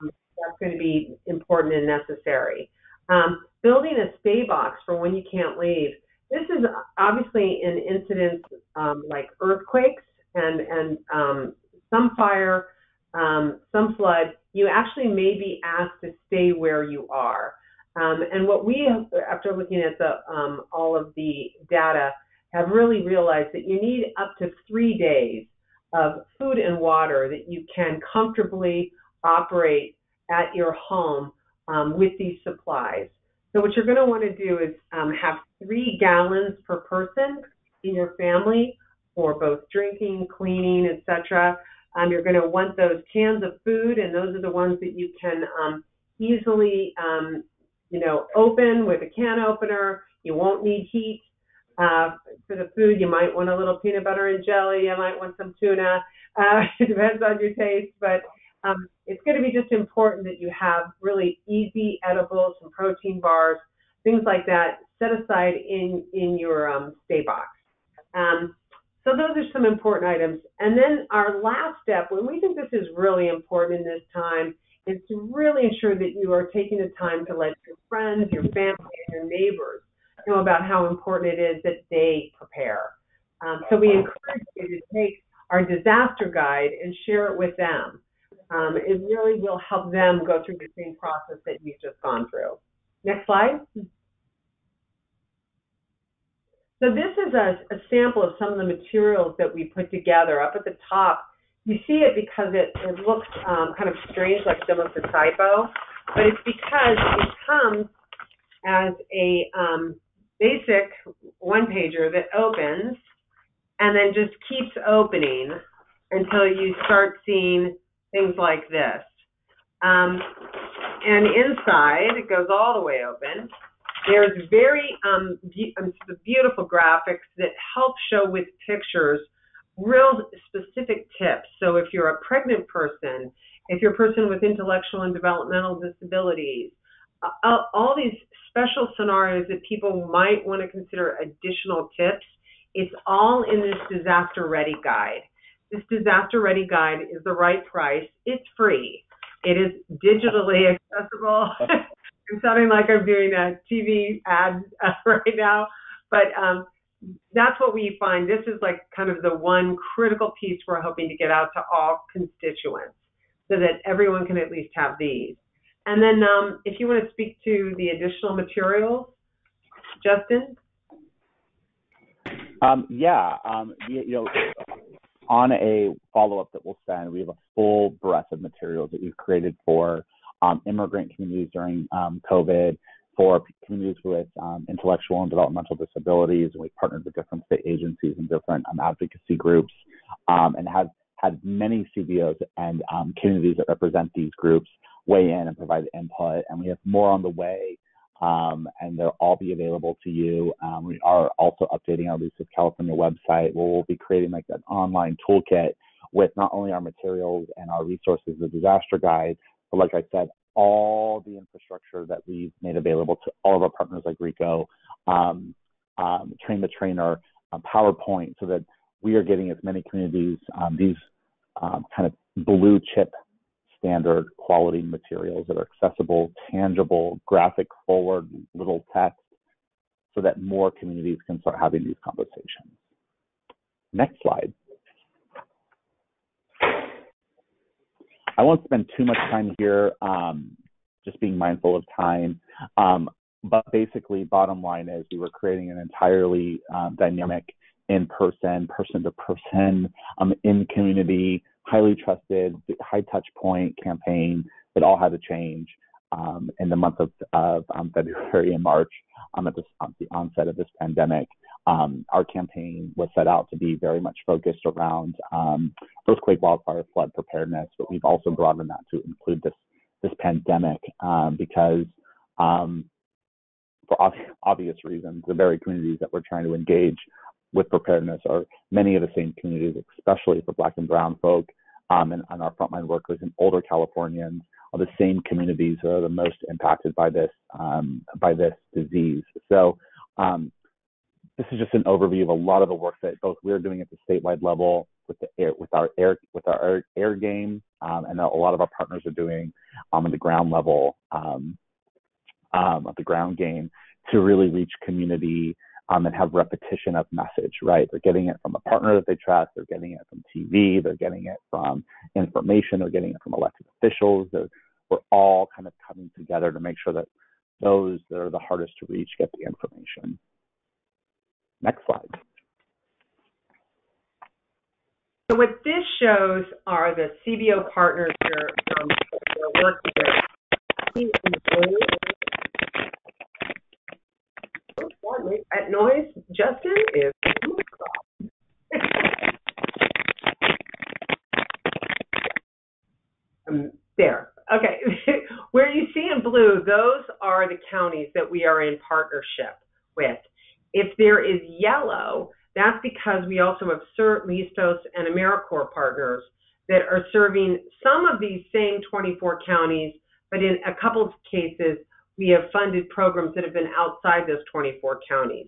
That's going to be important and necessary. Um, building a stay box for when you can't leave. This is obviously in incidents um, like earthquakes and and um, some fire, um, some flood, you actually may be asked to stay where you are. Um, and what we, after looking at the um, all of the data, have really realized that you need up to three days of food and water that you can comfortably operate at your home um, with these supplies. So what you're going to want to do is um, have three gallons per person in your family for both drinking, cleaning, etc. Um, you're going to want those cans of food, and those are the ones that you can um, easily, um, you know, open with a can opener. You won't need heat uh, for the food. You might want a little peanut butter and jelly. You might want some tuna. Uh, it depends on your taste, but um, it's going to be just important that you have really easy edibles, some protein bars, things like that set aside in in your um, stay box. Um, so those are some important items. And then our last step, when we think this is really important in this time, is to really ensure that you are taking the time to let your friends, your family, and your neighbors know about how important it is that they prepare. Um, so we encourage you to take our disaster guide and share it with them um, it really will help them go through the same process that you've just gone through. Next slide. So this is a, a, sample of some of the materials that we put together. Up at the top, you see it because it, it looks um, kind of strange, like some of the typo, but it's because it comes as a um, basic one-pager that opens and then just keeps opening until you start seeing things like this. Um, and inside, it goes all the way open. There's very um, be- um, beautiful graphics that help show with pictures real specific tips. So if you're a pregnant person, if you're a person with intellectual and developmental disabilities, uh, all these special scenarios that people might want to consider additional tips, it's all in this disaster ready guide. This disaster ready guide is the right price. It's free. It is digitally accessible. I'm sounding like I'm doing a TV ad uh, right now, but um, that's what we find. This is like kind of the one critical piece we're hoping to get out to all constituents so that everyone can at least have these. And then um, if you want to speak to the additional materials, Justin? Um, yeah, um, you, you know, on a follow-up that we'll send, we have a full breadth of materials that we've created for um, immigrant communities during um, COVID, for communities with um, intellectual and developmental disabilities, and we've partnered with different state agencies and different um, advocacy groups, um, and have had many CBOs and um, communities that represent these groups weigh in and provide input, and we have more on the way um, and they'll all be available to you. Um, we are also updating our Listos California website where we'll be creating like an online toolkit with not only our materials and our resources, the disaster guide, but like I said, all the infrastructure that we've made available to all of our partners like Rico, um, um, Train the Trainer, uh, PowerPoint, so that we are getting as many communities um, these um, kind of blue chip standard quality materials that are accessible, tangible, graphic forward, little text, so that more communities can start having these conversations. Next slide. I won't spend too much time here, um, just being mindful of time. Um, but basically, bottom line is we were creating an entirely um, dynamic in-person, person-to-person, um, in community highly trusted, high touch point campaign that all had to change um, in the month of, of um, February and March um, at this, the onset of this pandemic. Um, our campaign was set out to be very much focused around um, earthquake, wildfire, flood preparedness, but we've also broadened that to include this this pandemic um, because for obvious reasons, the very communities that we're trying to engage with preparedness are many of the same communities, especially for Black and Brown folk um, and, and, our frontline workers and older Californians are the same communities that are the most impacted by this um, by this disease. So um, this is just an overview of a lot of the work that both we're doing at the statewide level with the air with our air with our air, air game um, and a lot of our partners are doing um, at the ground level um, um, at the ground game to really reach community um, and have repetition of message, right? They're getting it from a partner that they trust, they're getting it from TV, they're getting it from information, they're getting it from elected officials. They're, we're all kind of coming together to make sure that those that are the hardest to reach get the information. Next slide. So what this shows are the CBO partners um, we're working with. That noise, Justin, is um, there. Okay. Where you see in blue, those are the counties that we are in partnership with. If there is yellow, that's because we also have CERT, Listos, and AmeriCorps partners that are serving some of these same 24 counties, but in a couple of cases, we have funded programs that have been outside those 24 counties.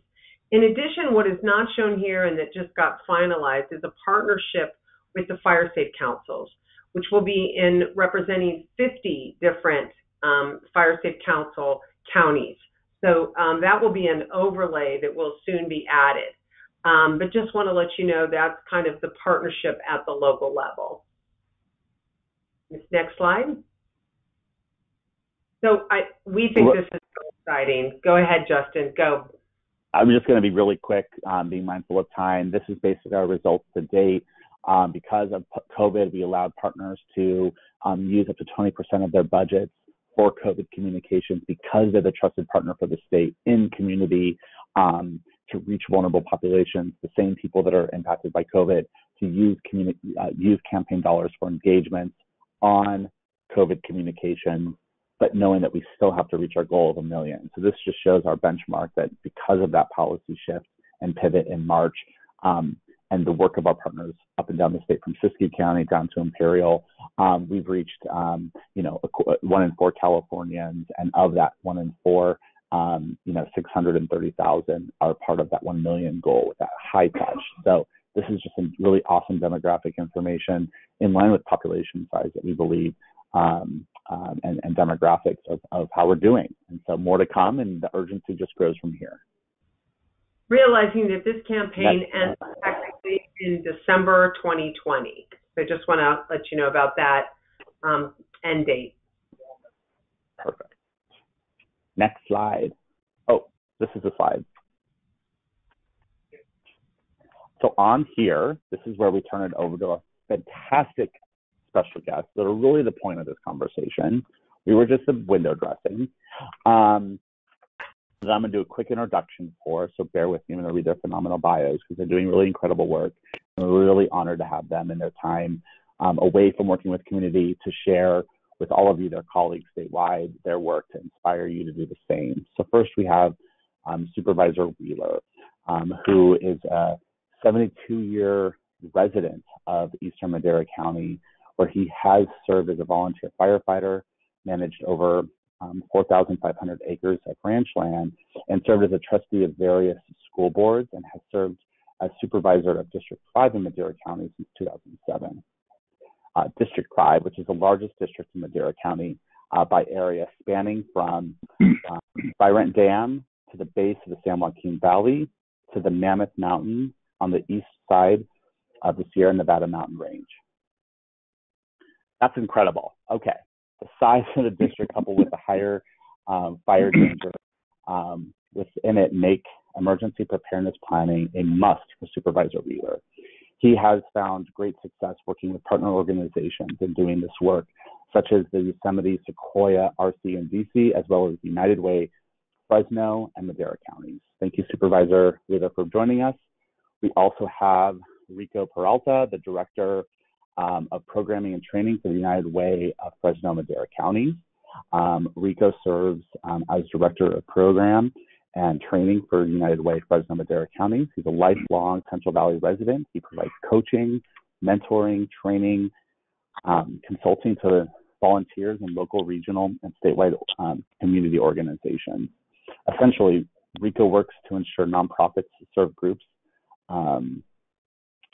In addition, what is not shown here and that just got finalized is a partnership with the Fire Safe Councils, which will be in representing 50 different um, Fire Safe Council counties. So um, that will be an overlay that will soon be added. Um, but just want to let you know that's kind of the partnership at the local level. Next slide. So I, we think this is so exciting. Go ahead, Justin. Go. I'm just going to be really quick, um, being mindful of time. This is basically our results to date. Um, because of COVID, we allowed partners to um, use up to 20% of their budgets for COVID communications because they're the trusted partner for the state in community um, to reach vulnerable populations, the same people that are impacted by COVID, to use communi- uh, use campaign dollars for engagements on COVID communications but knowing that we still have to reach our goal of a million. So this just shows our benchmark that because of that policy shift and pivot in March, um, and the work of our partners up and down the state from Siskiyou County down to Imperial, um, we've reached, um, you know, one in four Californians, and of that one in four, um, you know, 630,000 are part of that 1 million goal with that high touch. So this is just some really awesome demographic information in line with population size that we believe um, um, and, and, demographics of, of how we're doing. And so more to come, and the urgency just grows from here. Realizing that this campaign ends technically in December 2020. So I just want to let you know about that um, end date. Perfect. Next slide. Oh, this is the slide. So on here, this is where we turn it over to a fantastic special guests that are really the point of this conversation. We were just window dressing. Um, that I'm going to do a quick introduction for, so bear with me. I'm going to read their phenomenal bios because they're doing really incredible work. And we're really honored to have them in their time um, away from working with community to share with all of you, their colleagues statewide, their work to inspire you to do the same. So first we have um, Supervisor Wheeler, um, who is a 72-year resident of Eastern Madera County where he has served as a volunteer firefighter, managed over um, 4,500 acres of ranch land, and served as a trustee of various school boards and has served as supervisor of District 5 in Madera County since 2007. Uh, district 5, which is the largest district in Madera County uh, by area, spanning from uh, Byron Dam to the base of the San Joaquin Valley to the Mammoth Mountain on the east side of the Sierra Nevada mountain range. That's incredible. Okay. The size of the district coupled with the higher um, fire danger um, within it make emergency preparedness planning a must for Supervisor Wheeler. He has found great success working with partner organizations in doing this work, such as the Yosemite, Sequoia, RC, and DC, as well as United Way, Fresno, and Madera counties. Thank you, Supervisor Wheeler, for joining us. We also have Rico Peralta, the Director um, of programming and training for the United Way of Fresno Madera County. Um, Rico serves um, as director of program and training for United Way Fresno Madera County. He's a lifelong Central Valley resident. He provides coaching, mentoring, training, um, consulting to volunteers and local, regional, and statewide um, community organizations. Essentially, Rico works to ensure nonprofits serve groups um,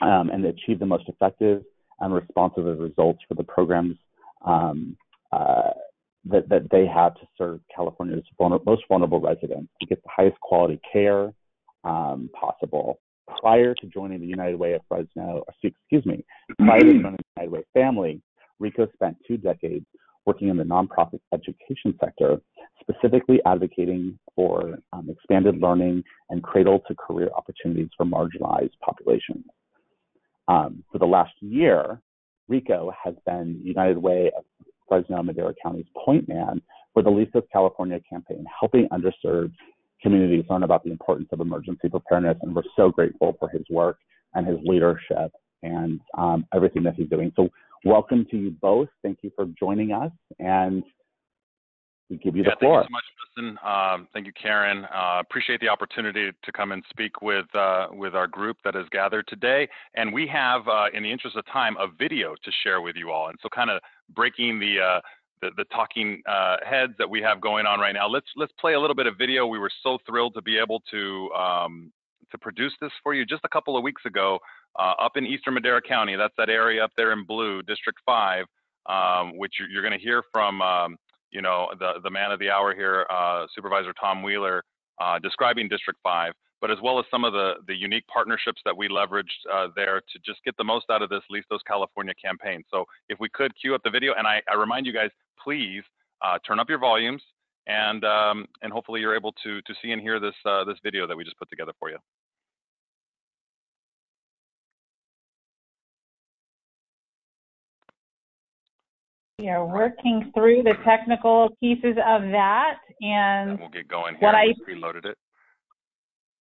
um, and achieve the most effective and responsive results for the programs um, uh, that, that they have to serve California's most vulnerable residents to get the highest quality care, um, possible. Prior to joining the United Way of Fresno, excuse me, prior to joining the United Way family, Rico spent two decades working in the nonprofit education sector, specifically advocating for um, expanded learning and cradle to career opportunities for marginalized populations. Um, for the last year, Rico has been United Way of Fresno Madera County's point man for the Listos California campaign, helping underserved communities learn about the importance of emergency preparedness. And we're so grateful for his work and his leadership and um, everything that he's doing. So welcome to you both. Thank you for joining us, and we give you yeah, the floor. Thank you so much, Justin. Um, thank you, Karen. Uh, appreciate the opportunity to come and speak with uh, with our group that has gathered today. And we have, uh, in the interest of time, a video to share with you all. And so, kind of breaking the uh, the, the, talking uh, heads that we have going on right now. Let's let's play a little bit of video. We were so thrilled to be able to um, to produce this for you just a couple of weeks ago uh, up in eastern Madera County. That's that area up there in blue, District 5, um, which you're, you're going to hear from, um, you know, the, the man of the hour here, uh, Supervisor Tom Wheeler, uh, describing District 5, but as well as some of the, the unique partnerships that we leveraged uh, there to just get the most out of this Listos California campaign. So if we could cue up the video, and I, I remind you guys, please uh, turn up your volumes, and um, and hopefully you're able to to see and hear this uh, this video that we just put together for you. We are working through the technical pieces of that, and, and we'll get going here. What I preloaded it.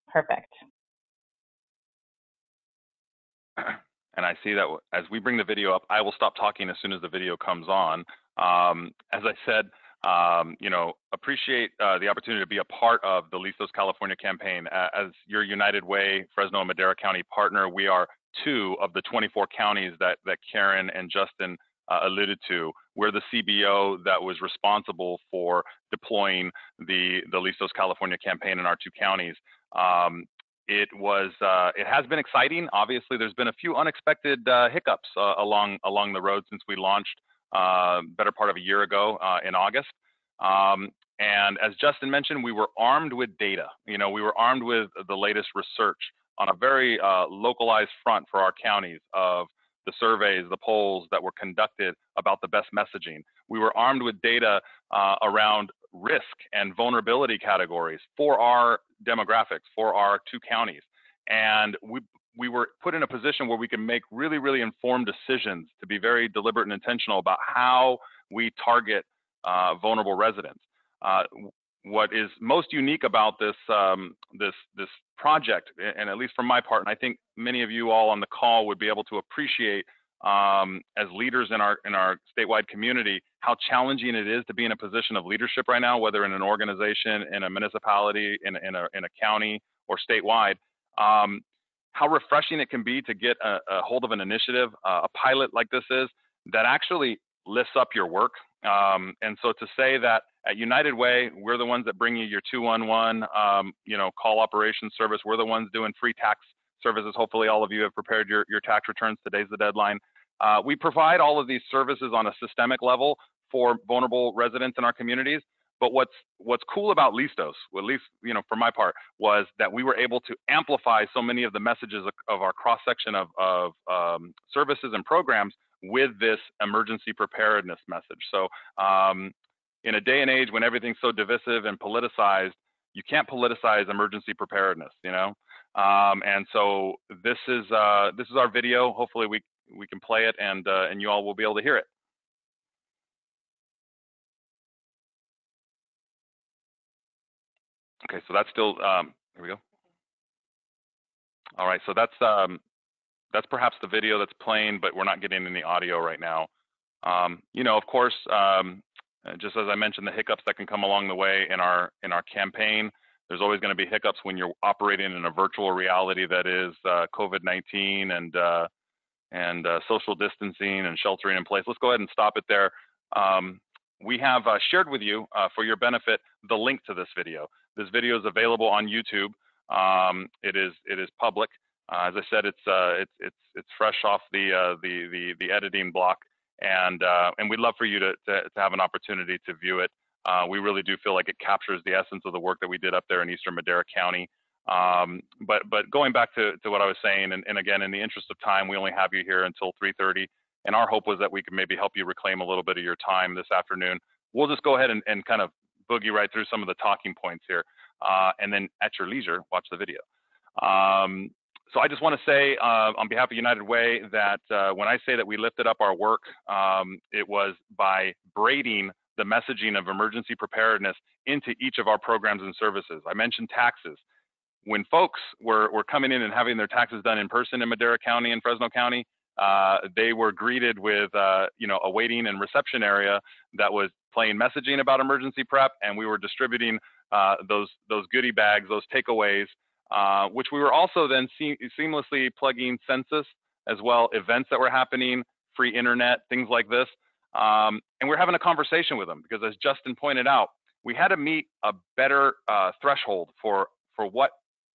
Perfect. And I see that as we bring the video up, I will stop talking as soon as the video comes on. Um, as I said, um, you know, appreciate uh, the opportunity to be a part of the Listos California campaign. As your United Way Fresno and Madera County partner, we are two of the 24 counties that that Karen and Justin uh, alluded to. We're the CBO that was responsible for deploying the, the Listos California campaign in our two counties. Um, it was uh, it has been exciting. Obviously, there's been a few unexpected uh, hiccups uh, along along the road since we launched uh, better part of a year ago uh, in August. Um, and as Justin mentioned, we were armed with data. You know, we were armed with the latest research on a very uh, localized front for our counties of the surveys, the polls that were conducted about the best messaging. We were armed with data uh, around risk and vulnerability categories for our demographics, for our two counties. And we, we were put in a position where we can make really, really informed decisions to be very deliberate and intentional about how we target uh, vulnerable residents. Uh, what is most unique about this um, this this project, and at least from my part, and I think many of you all on the call would be able to appreciate um, as leaders in our in our statewide community how challenging it is to be in a position of leadership right now, whether in an organization, in a municipality, in, in a in a county, or statewide. Um, how refreshing it can be to get a, a hold of an initiative, uh, a pilot like this is, that actually lifts up your work. Um, and so to say that at United Way, we're the ones that bring you your 211, um, you know, call operations service. We're the ones doing free tax services. Hopefully, all of you have prepared your, your tax returns. Today's the deadline. Uh, we provide all of these services on a systemic level for vulnerable residents in our communities. But what's what's cool about Listos, at least you know for my part, was that we were able to amplify so many of the messages of, of our cross section of, of um, services and programs with this emergency preparedness message. So um, in a day and age when everything's so divisive and politicized, you can't politicize emergency preparedness, you know. Um, and so this is uh, this is our video. Hopefully we we can play it and uh, and you all will be able to hear it. Okay, so that's still um, here we go. All right, so that's um, that's perhaps the video that's playing, but we're not getting any audio right now. Um, you know, of course, um, uh, just as I mentioned, the hiccups that can come along the way in our in our campaign. There's always going to be hiccups when you're operating in a virtual reality that is uh, COVID-19 and uh, and uh, social distancing and sheltering in place. Let's go ahead and stop it there. Um, we have uh, shared with you uh, for your benefit the link to this video. This video is available on YouTube. Um, it is it is public. As I said, it's it's it's it's fresh off the the the the editing block and uh, and we'd love for you to, to, to have an opportunity to view it. Uh, we really do feel like it captures the essence of the work that we did up there in Eastern Madera County. Um, but but going back to, to what I was saying, and, and again, in the interest of time, we only have you here until 3:30, and our hope was that we could maybe help you reclaim a little bit of your time this afternoon. We'll just go ahead and, and kind of boogie right through some of the talking points here, uh, and then at your leisure, watch the video. Um, so I just want to say uh, on behalf of United Way that uh, when I say that we lifted up our work, um, it was by braiding the messaging of emergency preparedness into each of our programs and services. I mentioned taxes. When folks were, were coming in and having their taxes done in person in Madera County and Fresno County, uh, they were greeted with, uh, you know, a waiting and reception area that was playing messaging about emergency prep, and we were distributing uh, those those goodie bags, those takeaways uh, which we were also then se seamlessly plugging census as well, events that were happening, free internet, things like this. Um, and we're having a conversation with them because as Justin pointed out, we had to meet a better uh, threshold for, for what,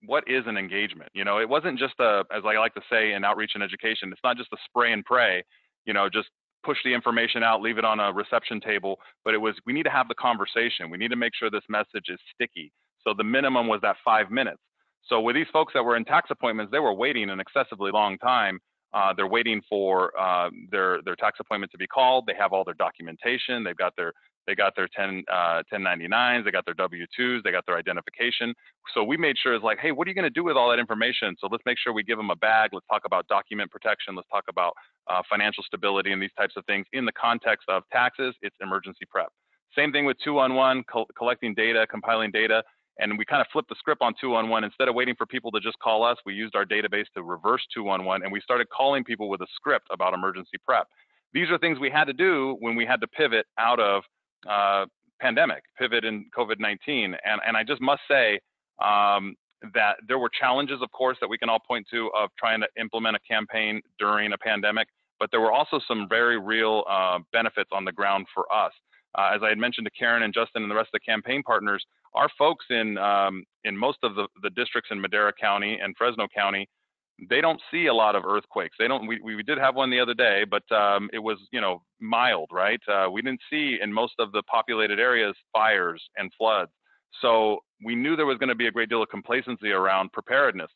what is an engagement. You know, it wasn't just a, as I like to say in outreach and education, it's not just a spray and pray, you know, just push the information out, leave it on a reception table, but it was, we need to have the conversation. We need to make sure this message is sticky. So the minimum was that five minutes. So with these folks that were in tax appointments, they were waiting an excessively long time. Uh, they're waiting for uh, their their tax appointment to be called. They have all their documentation. They've got their they got their 10 uh, 1099s. They got their W2s. They got their identification. So we made sure it's like, hey, what are you going to do with all that information? So let's make sure we give them a bag. Let's talk about document protection. Let's talk about uh, financial stability and these types of things in the context of taxes. It's emergency prep. Same thing with 211, co collecting data, compiling data and we kind of flipped the script on 211. Instead of waiting for people to just call us, we used our database to reverse 211 and we started calling people with a script about emergency prep. These are things we had to do when we had to pivot out of uh, pandemic, pivot in COVID-19. And, and I just must say um, that there were challenges, of course, that we can all point to of trying to implement a campaign during a pandemic, but there were also some very real uh, benefits on the ground for us. Uh, as I had mentioned to Karen and Justin and the rest of the campaign partners, our folks in um, in most of the, the districts in Madera County and Fresno County, they don't see a lot of earthquakes. They don't. We, we did have one the other day, but um, it was you know mild, right? Uh, we didn't see in most of the populated areas fires and floods. So we knew there was going to be a great deal of complacency around preparedness.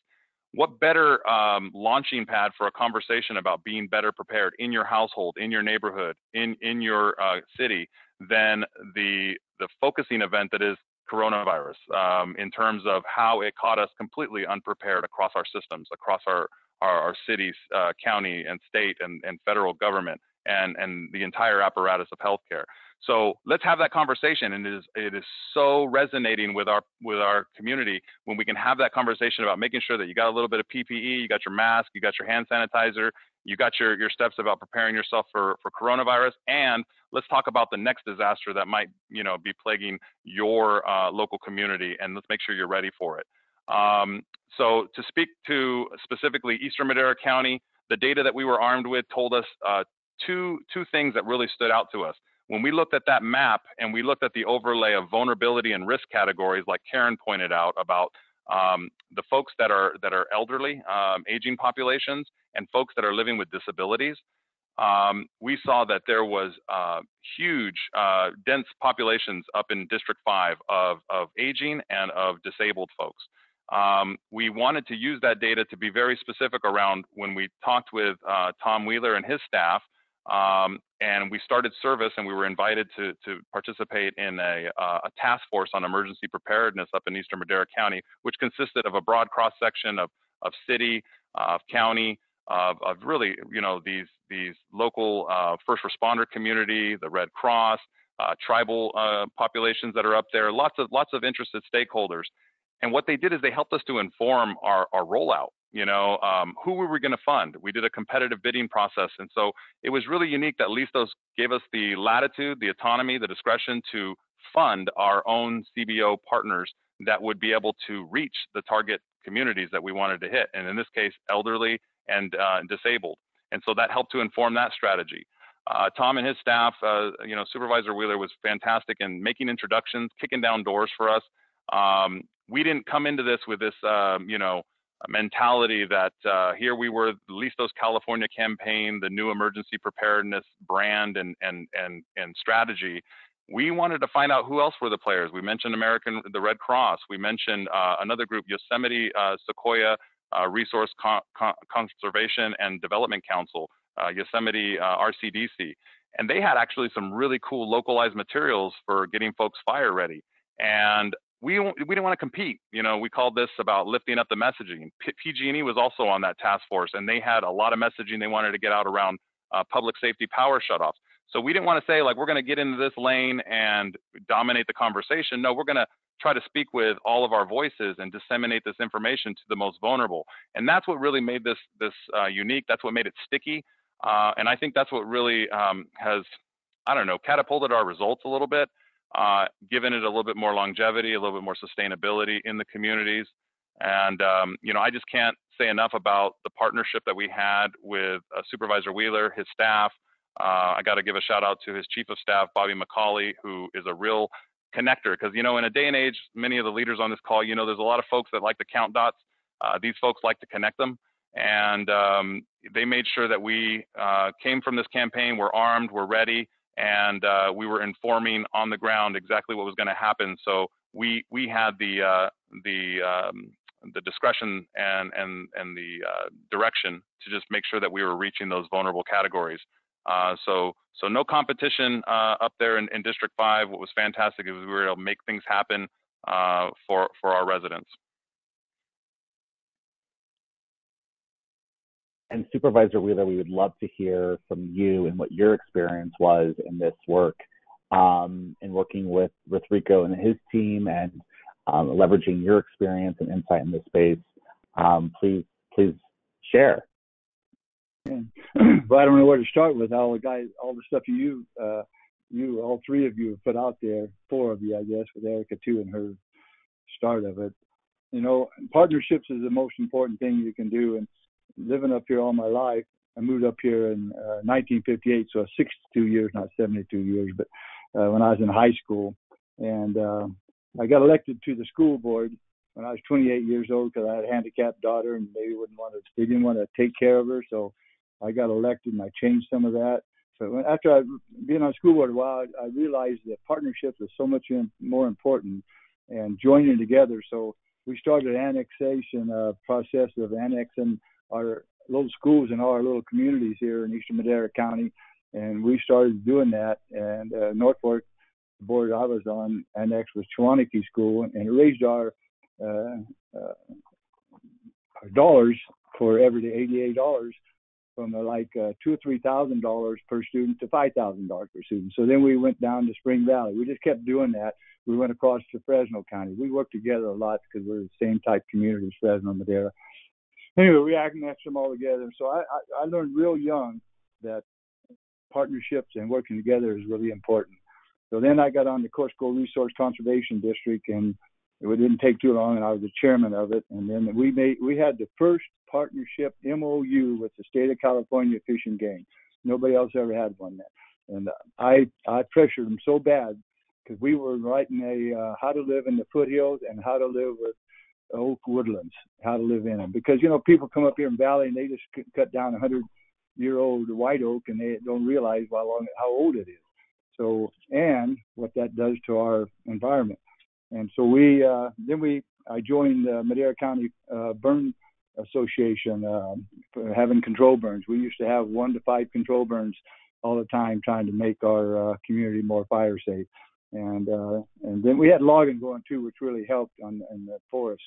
What better um, launching pad for a conversation about being better prepared in your household, in your neighborhood, in in your uh, city than the the focusing event that is coronavirus um, in terms of how it caught us completely unprepared across our systems, across our, our, our cities, uh, county and state and, and federal government and, and the entire apparatus of healthcare. So let's have that conversation. And it is, it is so resonating with our, with our community when we can have that conversation about making sure that you got a little bit of PPE, you got your mask, you got your hand sanitizer, you got your, your steps about preparing yourself for, for coronavirus and let's talk about the next disaster that might you know be plaguing your uh, local community and let's make sure you're ready for it um, so to speak to specifically eastern madera county the data that we were armed with told us uh, two two things that really stood out to us when we looked at that map and we looked at the overlay of vulnerability and risk categories like karen pointed out about um, the folks that are that are elderly um, aging populations and folks that are living with disabilities, um, we saw that there was uh, huge, uh, dense populations up in District 5 of, of aging and of disabled folks. Um, we wanted to use that data to be very specific around when we talked with uh, Tom Wheeler and his staff, um, and we started service and we were invited to, to participate in a, uh, a, task force on emergency preparedness up in Eastern Madera County, which consisted of a broad cross section of, of city, of county, of, of really, you know, these these local uh, first responder community, the Red Cross, uh, tribal uh, populations that are up there, lots of lots of interested stakeholders. And what they did is they helped us to inform our, our rollout. You know, um, who were we going to fund? We did a competitive bidding process, and so it was really unique that Listos gave us the latitude, the autonomy, the discretion to fund our own CBO partners that would be able to reach the target communities that we wanted to hit. And in this case, elderly and uh, disabled. And so that helped to inform that strategy. Uh, Tom and his staff, uh, you know, Supervisor Wheeler was fantastic in making introductions, kicking down doors for us. Um, we didn't come into this with this, um, you know, mentality that uh, here we were, the Listos California campaign, the new emergency preparedness brand and and and and strategy. we wanted to find out who else were the players. We mentioned American, the Red Cross. We mentioned uh, another group, Yosemite uh, Sequoia uh, Resource Con Con Conservation and Development Council, uh, Yosemite RCDC. And they had actually some really cool localized materials for getting folks fire ready. And we, we didn't want to compete. You know, we called this about lifting up the messaging. PG&E was also on that task force, and they had a lot of messaging they wanted to get out around uh, public safety power shutoffs. So we didn't want to say like we're going to get into this lane and dominate the conversation. No, we're going to try to speak with all of our voices and disseminate this information to the most vulnerable. And that's what really made this this uh, unique. That's what made it sticky. Uh, and I think that's what really um, has, I don't know, catapulted our results a little bit, uh, given it a little bit more longevity, a little bit more sustainability in the communities. And um, you know, I just can't say enough about the partnership that we had with uh, Supervisor Wheeler, his staff. Uh, I got to give a shout out to his chief of staff, Bobby McCauley, who is a real connector. Because you know, in a day and age, many of the leaders on this call, you know, there's a lot of folks that like to count dots. Uh, these folks like to connect them, and um, they made sure that we uh, came from this campaign. We're armed, we're ready, and uh, we were informing on the ground exactly what was going to happen. So we we had the uh, the um, the discretion and and and the uh, direction to just make sure that we were reaching those vulnerable categories. Uh, so so no competition uh, up there in, in, District Five. What was fantastic is we were able to make things happen uh, for for our residents. And Supervisor Wheeler, we would love to hear from you and what your experience was in this work, um, in working with with Rico and his team, and um, leveraging your experience and insight in this space. Um, please please share. And, but I don't know where to start with all the guys, all the stuff you, uh, you, all three of you have put out there, four of you, I guess, with Erica too and her start of it. You know, partnerships is the most important thing you can do. And living up here all my life, I moved up here in uh, 1958, so 62 years, not 72 years, but uh, when I was in high school, and uh, I got elected to the school board when I was 28 years old because I had a handicapped daughter, and they wouldn't want to, they didn't want to take care of her, so I got elected and I changed some of that. So after I being on school board a while, I, realized that partnerships are so much more important and joining together. So we started an annexation uh, process of annexing our little schools in all our little communities here in Eastern Madera County, and we started doing that. And uh, North Fork, the board I was on, annexed with Chawanakee School, and it raised our uh, uh, our dollars for every day, eighty-eight dollars from like uh, two or three thousand dollars per student to five thousand dollars per student. So then we went down to Spring Valley. We just kept doing that. We went across to Fresno County. We worked together a lot because we're the same type community as Fresno Madera. Anyway, we annexed them all together. So I, I, I learned real young that partnerships and working together is really important. So then I got on the Coarsegold Resource Conservation District, and it didn't take too long, and I was the chairman of it. And then we made we had the first partnership MOU with the state of California Fish and Game. Nobody else ever had one then. And I I pressured them so bad because we were writing a uh, how to live in the foothills and how to live with oak woodlands, how to live in them. Because you know people come up here in Valley and they just cut down a hundred year old white oak and they don't realize how long how old it is. So and what that does to our environment. And so we uh, then we I joined the Madera County uh, Burn Association, um, having control burns. We used to have one to five control burns all the time, trying to make our uh, community more fire safe. And uh, and then we had logging going too, which really helped on in the forest.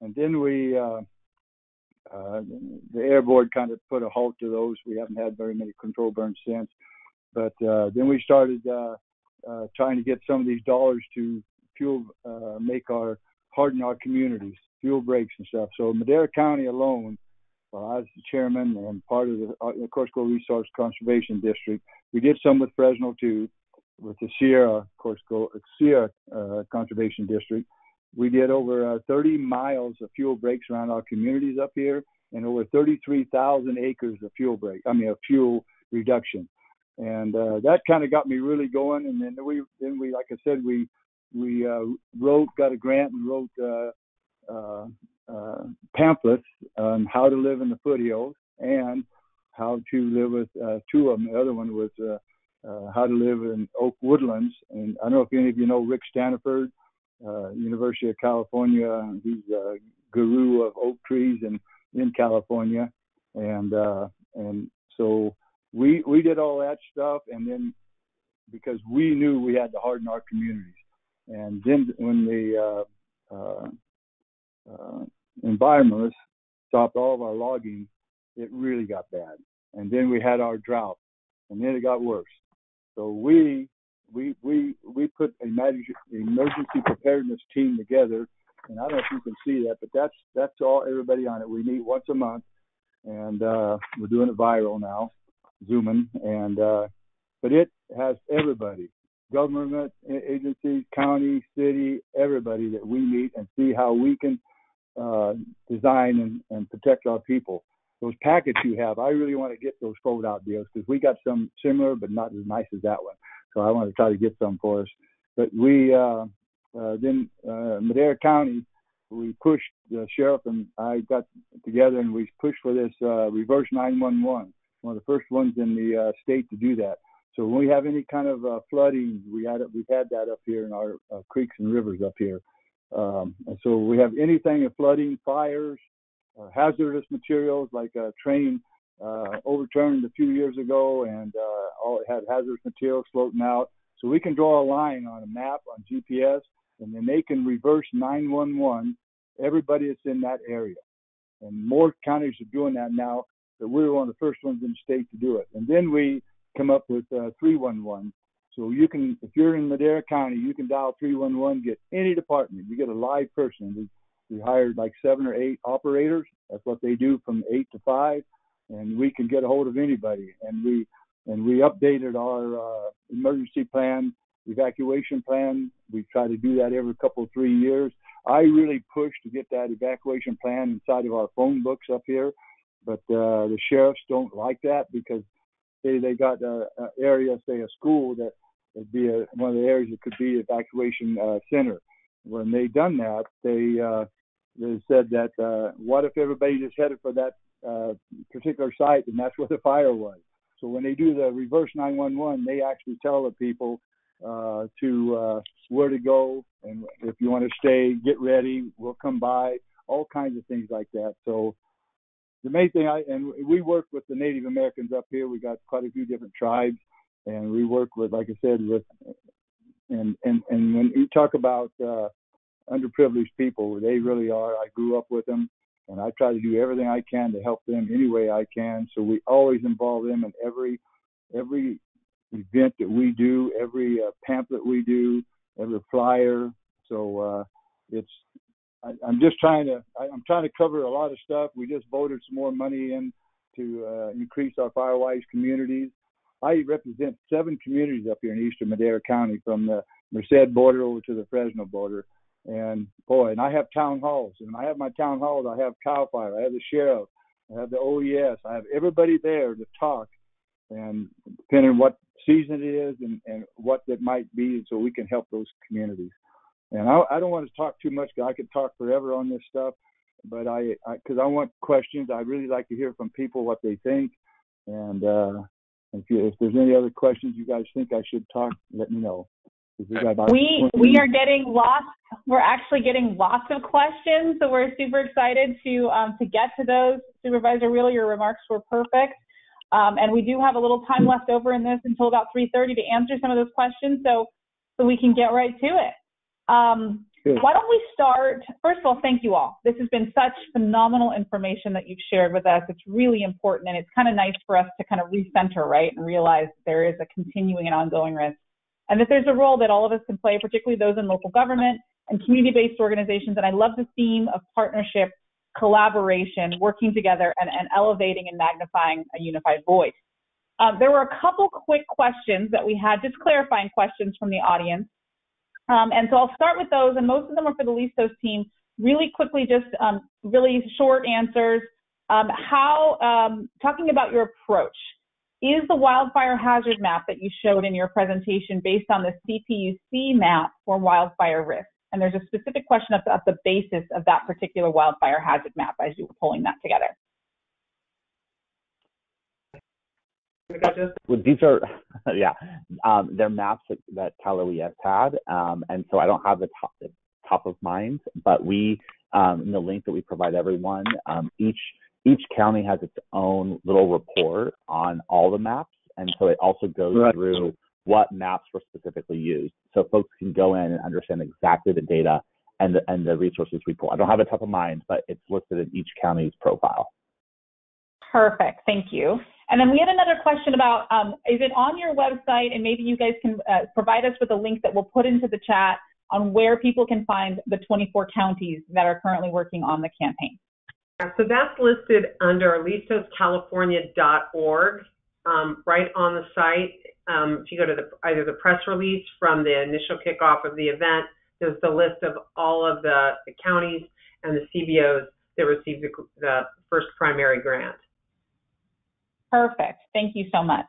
And then we uh, uh, the air board kind of put a halt to those. We haven't had very many control burns since. But uh, then we started uh, uh, trying to get some of these dollars to fuel, uh, make our harden our communities fuel breaks and stuff. So Madera County alone, well, I was the chairman and part of the, uh, the Resource Conservation District. We did some with Fresno too, with the Sierra Coarsegold Sierra uh, Conservation District. We did over uh, 30 miles of fuel breaks around our communities up here, and over 33,000 acres of fuel break. I mean, a fuel reduction, and uh, that kind of got me really going. And then we, then we, like I said, we we uh, wrote, got a grant and wrote uh, uh, uh, pamphlets on how to live in the foothills and how to live with uh, two of them. The other one was uh, uh, how to live in oak woodlands. And I don't know if any of you know Rick Standiford, uh, University of California. He's a guru of oak trees in in California, and uh, and so we we did all that stuff, and then because we knew we had to harden our communities, and then when the uh, uh, uh, environmentalists stopped all of our logging, it really got bad, and then we had our drought, and then it got worse. So we we we we put a emergency preparedness team together, and I don't know if you can see that, but that's that's all everybody on it. We meet once a month, and uh, we're doing it viral now, zooming, and uh, but it has everybody, government agencies, county, city, everybody that we meet and see how we can uh, design and, and protect our people. Those packets you have, I really want to get those fold out deals because we got some similar but not as nice as that one. So I want to try to get some for us. But we uh, uh, then uh, Madera County, we pushed the sheriff and I got together and we pushed for this uh, reverse 911, one of the first ones in the uh, state to do that. So when we have any kind of uh, flooding, we had we've had that up here in our uh, creeks and rivers up here. Um, and so we have anything in flooding, fires, uh, hazardous materials like a train uh, overturned a few years ago, and uh, all it had hazardous materials floating out. So we can draw a line on a map on GPS, and then they can reverse 911 everybody that's in that area. And more counties are doing that now. But we were one of the first ones in the state to do it. And then we come up with uh, 311. So you can, if you're in Madera County, you can dial 311, get any department. You get a live person. We, we hired like seven or eight operators. That's what they do from eight to five, and we can get a hold of anybody. And we and we updated our uh, emergency plan, evacuation plan. We try to do that every couple three years. I really push to get that evacuation plan inside of our phone books up here, but uh, the sheriffs don't like that because say they got an area, say a school that would be a, one of the areas that could be evacuation uh, center. When they done that, they uh, they said that uh, what if everybody just headed for that uh, particular site and that's where the fire was. So when they do the reverse 911, they actually tell the people uh, to uh, where to go and if you want to stay, get ready. We'll come by. All kinds of things like that. So the main thing I and we work with the Native Americans up here. We got quite a few different tribes, and we work with, like I said, with and and and when you talk about uh, underprivileged people, they really are. I grew up with them, and I try to do everything I can to help them any way I can. So we always involve them in every every event that we do, every uh, pamphlet we do, every flyer. So uh, it's I, am just trying to I, am trying to cover a lot of stuff. We just voted some more money in to uh, increase our Firewise communities. I represent seven communities up here in eastern Madera County, from the Merced border over to the Fresno border. And boy, and I have town halls, and I have my town halls. I have Cal Fire, I have the sheriff, I have the OES, I have everybody there to talk, and depending what season it is and, and what that might be, so we can help those communities. And I, I don't want to talk too much. because I could talk forever on this stuff, but I because I, I, want questions. I really like to hear from people what they think. And uh, if, you, if there's any other questions you guys think I should talk, let me know. We we are getting lots. We're actually getting lots of questions, so we're super excited to um, to get to those. Supervisor Wheeler, your remarks were perfect, um, and we do have a little time left over in this until about 3:30 to answer some of those questions. So so we can get right to it. Um, why don't we start? First of all, thank you all. This has been such phenomenal information that you've shared with us. It's really important, and it's kind of nice for us to kind of recenter, right, and realize there is a continuing and ongoing risk, and that there's a role that all of us can play, particularly those in local government and community-based organizations. And I love the theme of partnership, collaboration, working together, and, and elevating and magnifying a unified voice. Um, there were a couple quick questions that we had, just clarifying questions from the audience. Um, and so I'll start with those, and most of them are for the LISTOS team. Really quickly, just um, really short answers. Um, how, um, talking about your approach, is the wildfire hazard map that you showed in your presentation based on the CPUC map for wildfire risk? And there's a specific question about the basis of that particular wildfire hazard map as you were pulling that together. well, these are, yeah, um, they're maps that, that Cal OES had, um, and so I don't have the top, top of mind, but we, um, in the link that we provide everyone, um, each each county has its own little report on all the maps, and so it also goes right. through what maps were specifically used, so folks can go in and understand exactly the data and the, and the resources we pull. I don't have it top of mind, but it's listed in each county's profile. Perfect. Thank you. And then we had another question about um, is it on your website? And maybe you guys can uh, provide us with a link that we'll put into the chat on where people can find the 24 counties that are currently working on the campaign. So that's listed under listoscalifornia.org, um, right on the site. Um, if you go to the, either the press release from the initial kickoff of the event, there's the list of all of the, the counties and the CBOs that received the, the first primary grant. Perfect. Thank you so much.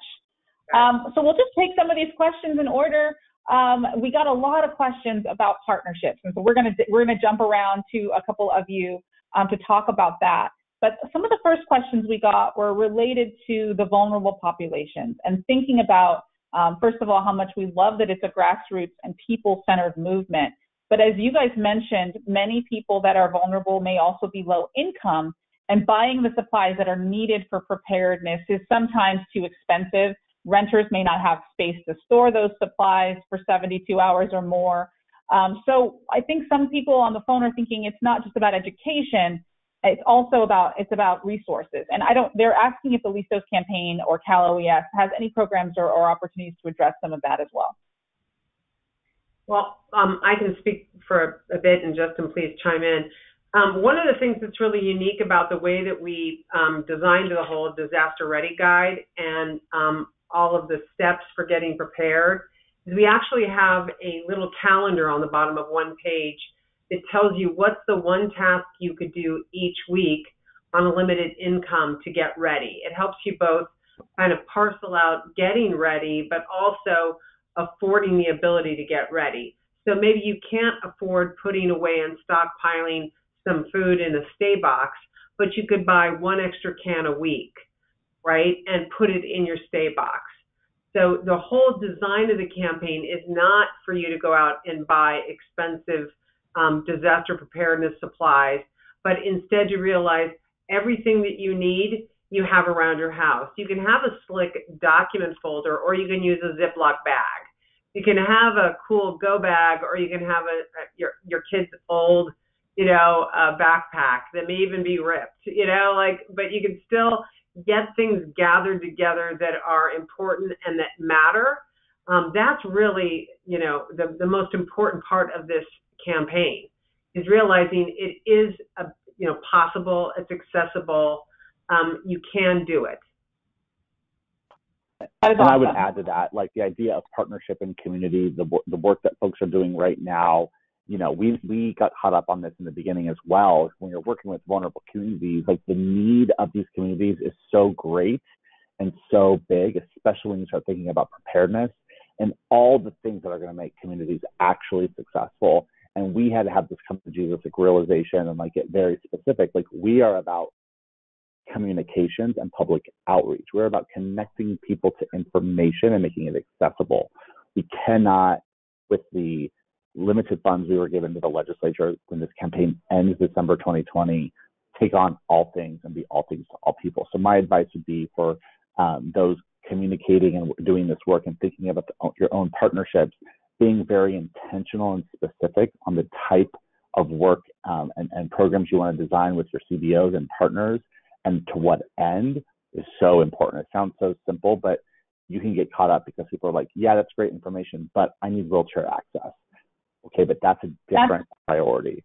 Um, so we'll just take some of these questions in order. Um, we got a lot of questions about partnerships, and so we're gonna we're gonna jump around to a couple of you um, to talk about that. But some of the first questions we got were related to the vulnerable populations and thinking about um, first of all how much we love that it's a grassroots and people-centered movement. But as you guys mentioned, many people that are vulnerable may also be low income, and buying the supplies that are needed for preparedness is sometimes too expensive. Renters may not have space to store those supplies for 72 hours or more. Um, so I think some people on the phone are thinking it's not just about education, it's also about it's about resources. And I don't. They're asking if the Listos campaign or Cal OES has any programs or, or opportunities to address some of that as well. Well, um, I can speak for a, a bit, and Justin, please chime in. Um, one of the things that's really unique about the way that we um, designed the whole disaster ready guide and um, all of the steps for getting prepared we actually have a little calendar on the bottom of one page that tells you what's the one task you could do each week on a limited income to get ready. It helps you both kind of parcel out getting ready, but also affording the ability to get ready. So maybe you can't afford putting away and stockpiling some food in a stay box, but you could buy one extra can a week, right, and put it in your stay box. So the whole design of the campaign is not for you to go out and buy expensive um, disaster preparedness supplies, but instead you realize everything that you need you have around your house. You can have a slick document folder, or you can use a Ziploc bag. You can have a cool go bag, or you can have a, a your your kid's old you know, a backpack that may even be ripped, you know, like, but you can still get things gathered together that are important and that matter. Um, that's really, you know, the, the most important part of this campaign is realizing it is, a, you know, possible, it's accessible, um, you can do it. And awesome. I would add to that, like the idea of partnership and community, the, the work that folks are doing right now you know, we we got caught up on this in the beginning as well. When you're working with vulnerable communities, like the need of these communities is so great and so big, especially when you start thinking about preparedness and all the things that are going to make communities actually successful. And we had to have this come to Jesus like realization and like get very specific. Like we are about communications and public outreach. We're about connecting people to information and making it accessible. We cannot, with the limited funds we were given to the legislature when this campaign ends December 2020 take on all things and be all things to all people. So my advice would be for um, those communicating and doing this work and thinking about the, your own partnerships, being very intentional and specific on the type of work um, and, and programs you want to design with your CBOs and partners and to what end is so important. It sounds so simple, but you can get caught up because people are like, yeah, that's great information, but I need wheelchair access Okay, but that's a different that's, priority.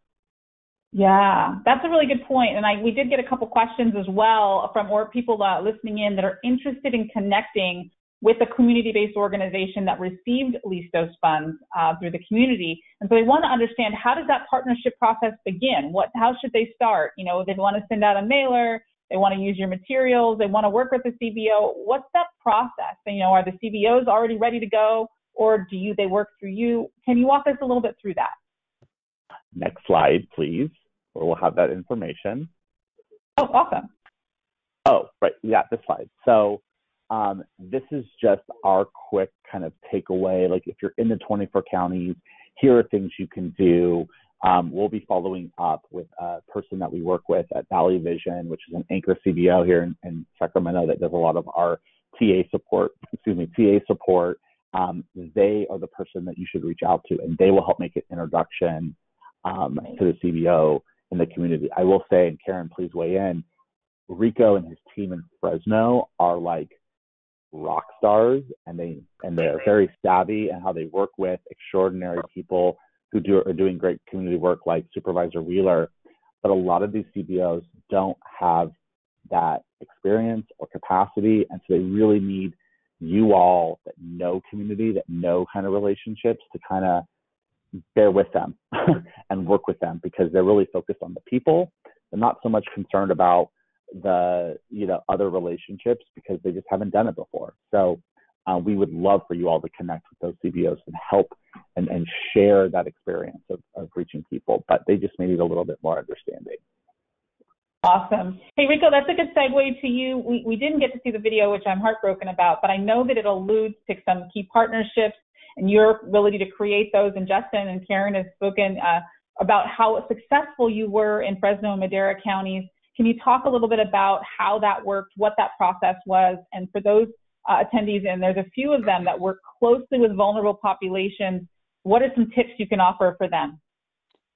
Yeah, that's a really good point. And I we did get a couple questions as well from or people uh, listening in that are interested in connecting with a community-based organization that received Listos funds uh, through the community, and so they want to understand how does that partnership process begin? What how should they start? You know, they want to send out a mailer, they want to use your materials, they want to work with the CBO. What's that process? And, you know, are the CBOs already ready to go? Or do you they work through you? Can you walk us a little bit through that? Next slide, please, where we'll have that information. Oh, awesome. Oh, right. Yeah, this slide. So um, this is just our quick kind of takeaway. Like if you're in the 24 counties, here are things you can do. Um, we'll be following up with a person that we work with at Valley Vision, which is an anchor CBO here in, in Sacramento that does a lot of our TA support, excuse me, TA support. Um, they are the person that you should reach out to, and they will help make an introduction um, to the CBO in the community. I will say, and Karen, please weigh in. Rico and his team in Fresno are like rock stars, and they and they're very savvy and how they work with extraordinary people who do are doing great community work, like Supervisor Wheeler. But a lot of these CBOs don't have that experience or capacity, and so they really need you all that know community, that know kind of relationships to kind of bear with them and work with them because they're really focused on the people. They're not so much concerned about the you know other relationships because they just haven't done it before. So uh, we would love for you all to connect with those CBOs and help and, and share that experience of, of reaching people, but they just may need a little bit more understanding. Awesome. Hey, Rico, that's a good segue to you. We, we didn't get to see the video, which I'm heartbroken about, but I know that it alludes to some key partnerships and your ability to create those. And Justin and Karen have spoken uh, about how successful you were in Fresno and Madera counties. Can you talk a little bit about how that worked, what that process was, and for those uh, attendees, and there's a few of them that work closely with vulnerable populations, what are some tips you can offer for them?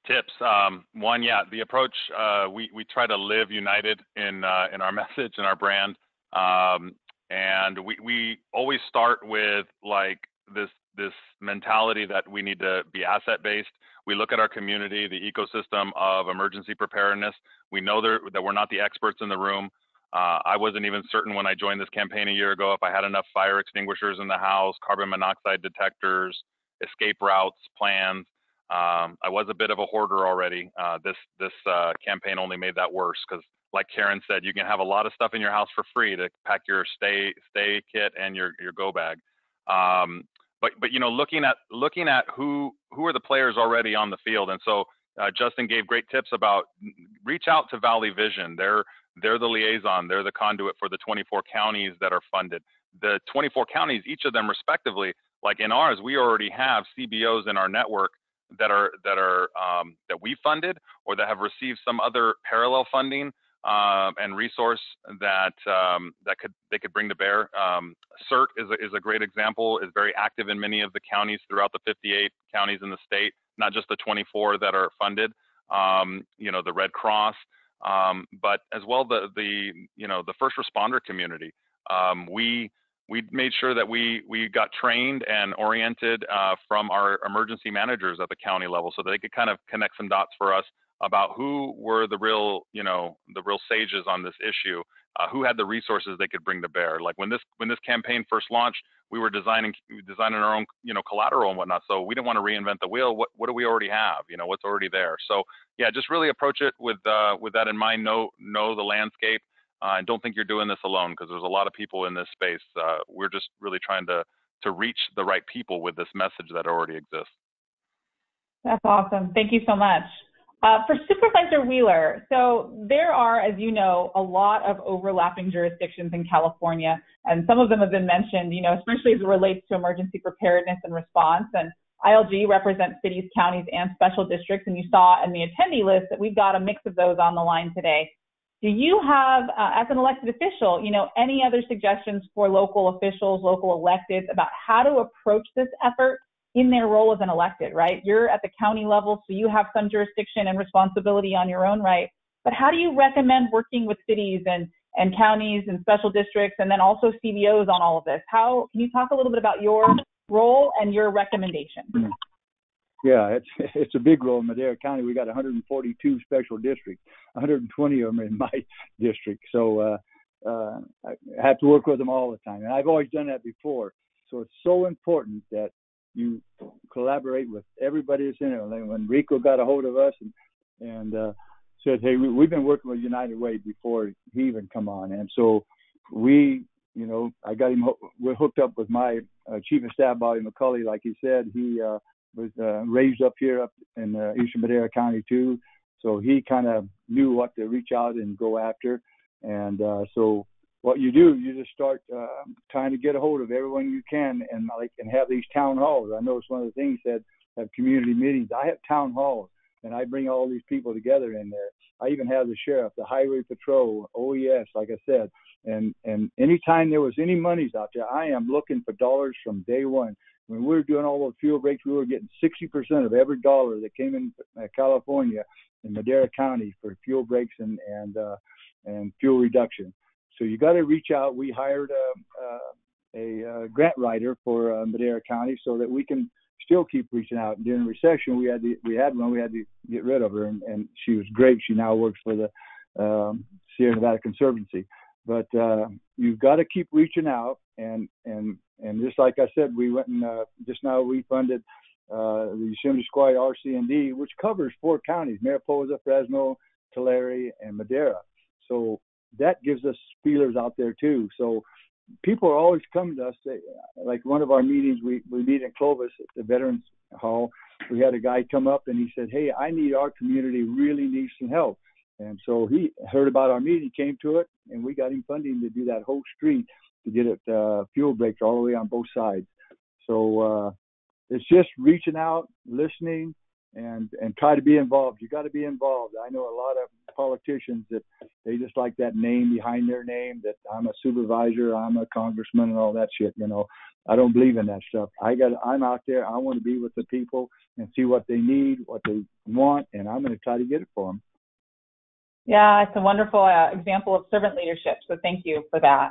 Tips. Um, one, yeah, the approach. Uh, we we try to live united in uh, in our message and our brand, um, and we we always start with like this this mentality that we need to be asset based. We look at our community, the ecosystem of emergency preparedness. We know that we're not the experts in the room. Uh, I wasn't even certain when I joined this campaign a year ago if I had enough fire extinguishers in the house, carbon monoxide detectors, escape routes, plans. Um, I was a bit of a hoarder already. Uh, this this uh, campaign only made that worse because, like Karen said, you can have a lot of stuff in your house for free to pack your stay stay kit and your your go bag. Um, but but you know looking at looking at who who are the players already on the field and so uh, Justin gave great tips about reach out to Valley Vision they're they're the liaison they're the conduit for the 24 counties that are funded the 24 counties each of them respectively like in ours we already have CBOs in our network that are that are um, that we funded or that have received some other parallel funding um, and resource that um, that could they could bring to bear. Um, CERT is a, is a great example. is very active in many of the counties throughout the 58 counties in the state, not just the 24 that are funded. Um, you know, the Red Cross, um, but as well the the you know the first responder community. Um, we we made sure that we we got trained and oriented uh, from our emergency managers at the county level so that they could kind of connect some dots for us about who were the real, you know, the real sages on this issue, uh, who had the resources they could bring to bear. Like when this when this campaign first launched, we were designing designing our own, you know, collateral and whatnot. So we didn't want to reinvent the wheel. What what do we already have? You know, what's already there. So yeah, just really approach it with uh, with that in mind. Know know the landscape. Uh, and don't think you're doing this alone because there's a lot of people in this space. Uh, we're just really trying to to reach the right people with this message that already exists. That's awesome. Thank you so much. Uh, for Supervisor Wheeler, so there are, as you know, a lot of overlapping jurisdictions in California, and some of them have been mentioned, you know, especially as it relates to emergency preparedness and response. And ILG represents cities, counties, and special districts, and you saw in the attendee list that we've got a mix of those on the line today. Do you have, uh, as an elected official, you know, any other suggestions for local officials, local electeds about how to approach this effort in their role as an elected, right? You're at the county level, so you have some jurisdiction and responsibility on your own right. But how do you recommend working with cities and, and counties and special districts and then also CBOs on all of this? How can you talk a little bit about your role and your recommendation? Yeah, it's it's a big role in Madera County. We got 142 special districts, 120 of them in my district. So uh, uh, I have to work with them all the time, and I've always done that before. So it's so important that you collaborate with everybody that's in it. When Rico got a hold of us and and uh, said, "Hey, we, have been working with United Way before he even come on," and so we, you know, I got him. We're hooked up with my uh, chief of staff, Bobby McCulley. Like he said, he uh, was uh, raised up here up in uh, Eastern Madera County too, so he kind of knew what to reach out and go after, and uh, so what you do, you just start uh, trying to get a hold of everyone you can, and like and have these town halls. I know it's one of the things that have community meetings. I have town halls, and I bring all these people together in there. I even have the sheriff, the highway patrol, OES, like I said, and and anytime there was any monies out there, I am looking for dollars from day one. When we were doing all those fuel breaks, we were getting 60% of every dollar that came in uh, California in Madera County for fuel breaks and and uh, and fuel reduction. So you got to reach out. We hired a, a, a grant writer for uh, Madera County so that we can still keep reaching out. During the recession, we had we had one. We had to get rid of her, and, and she was great. She now works for the um, Sierra Nevada Conservancy. But uh, you've got to keep reaching out, and and and just like I said, we went and uh, just now we funded uh, the Yosemite Sequoia RC&D, which covers four counties: Mariposa, Fresno, Tulare, and Madera. So that gives us feelers out there too. So people are always coming to us. They, like one of our meetings, we we meet in Clovis at the Veterans Hall. We had a guy come up and he said, "Hey, I need our community really needs some help." And so he heard about our meeting, came to it, and we got him funding to do that whole street to get it uh, fuel breaks all the way on both sides. So uh, it's just reaching out, listening, and and try to be involved. You got to be involved. I know a lot of politicians that they just like that name behind their name. That I'm a supervisor, I'm a congressman, and all that shit. You know, I don't believe in that stuff. I got. I'm out there. I want to be with the people and see what they need, what they want, and I'm going to try to get it for them. Yeah, it's a wonderful uh, example of servant leadership. So thank you for that.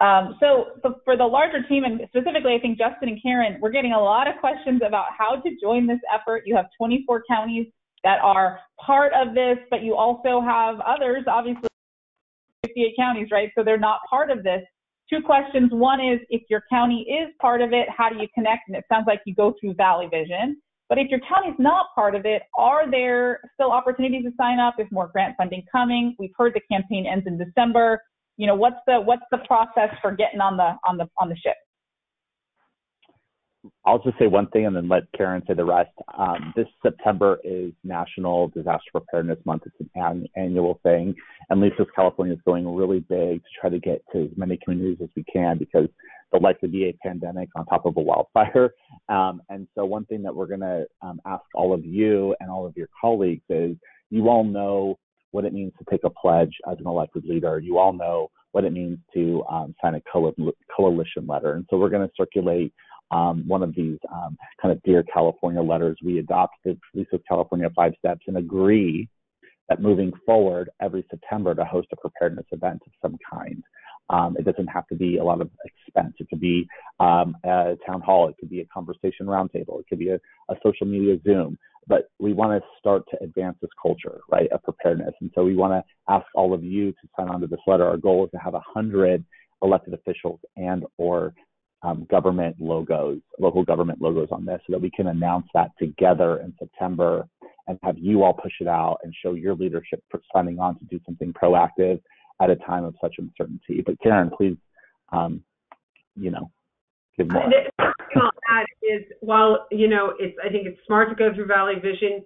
Um, so, so, for the larger team, and specifically, I think Justin and Karen, we're getting a lot of questions about how to join this effort. You have 24 counties that are part of this, but you also have others, obviously, 58 counties, right? So they're not part of this. Two questions. One is if your county is part of it, how do you connect? And it sounds like you go through Valley Vision. But if your county is not part of it, are there still opportunities to sign up? Is more grant funding coming? We've heard the campaign ends in December you know, what's the what's the process for getting on the on the on the ship? I'll just say one thing and then let Karen say the rest. Um, this September is National Disaster Preparedness Month. It's an annual thing, and Listos California is going really big to try to get to as many communities as we can because there'll likely be a pandemic on top of a wildfire. Um, and so, one thing that we're going to um, ask all of you and all of your colleagues is you all know what it means to take a pledge as an elected leader. You all know what it means to um, sign a coalition letter. And so we're going to circulate um, one of these um, kind of Dear California letters. We adopt the Listos California Five Steps and agree that moving forward every September to host a preparedness event of some kind. Um, it doesn't have to be a lot of expense. It could be um, a town hall. It could be a conversation roundtable. It could be a, a social media Zoom but we want to start to advance this culture, right, of preparedness. And so we want to ask all of you to sign on to this letter. Our goal is to have a hundred elected officials and or um, government logos, local government logos on this, so that we can announce that together in September and have you all push it out and show your leadership for signing on to do something proactive at a time of such uncertainty. But Karen, please, um, you know, give more on that is while you know it's I think it's smart to go through Valley Vision.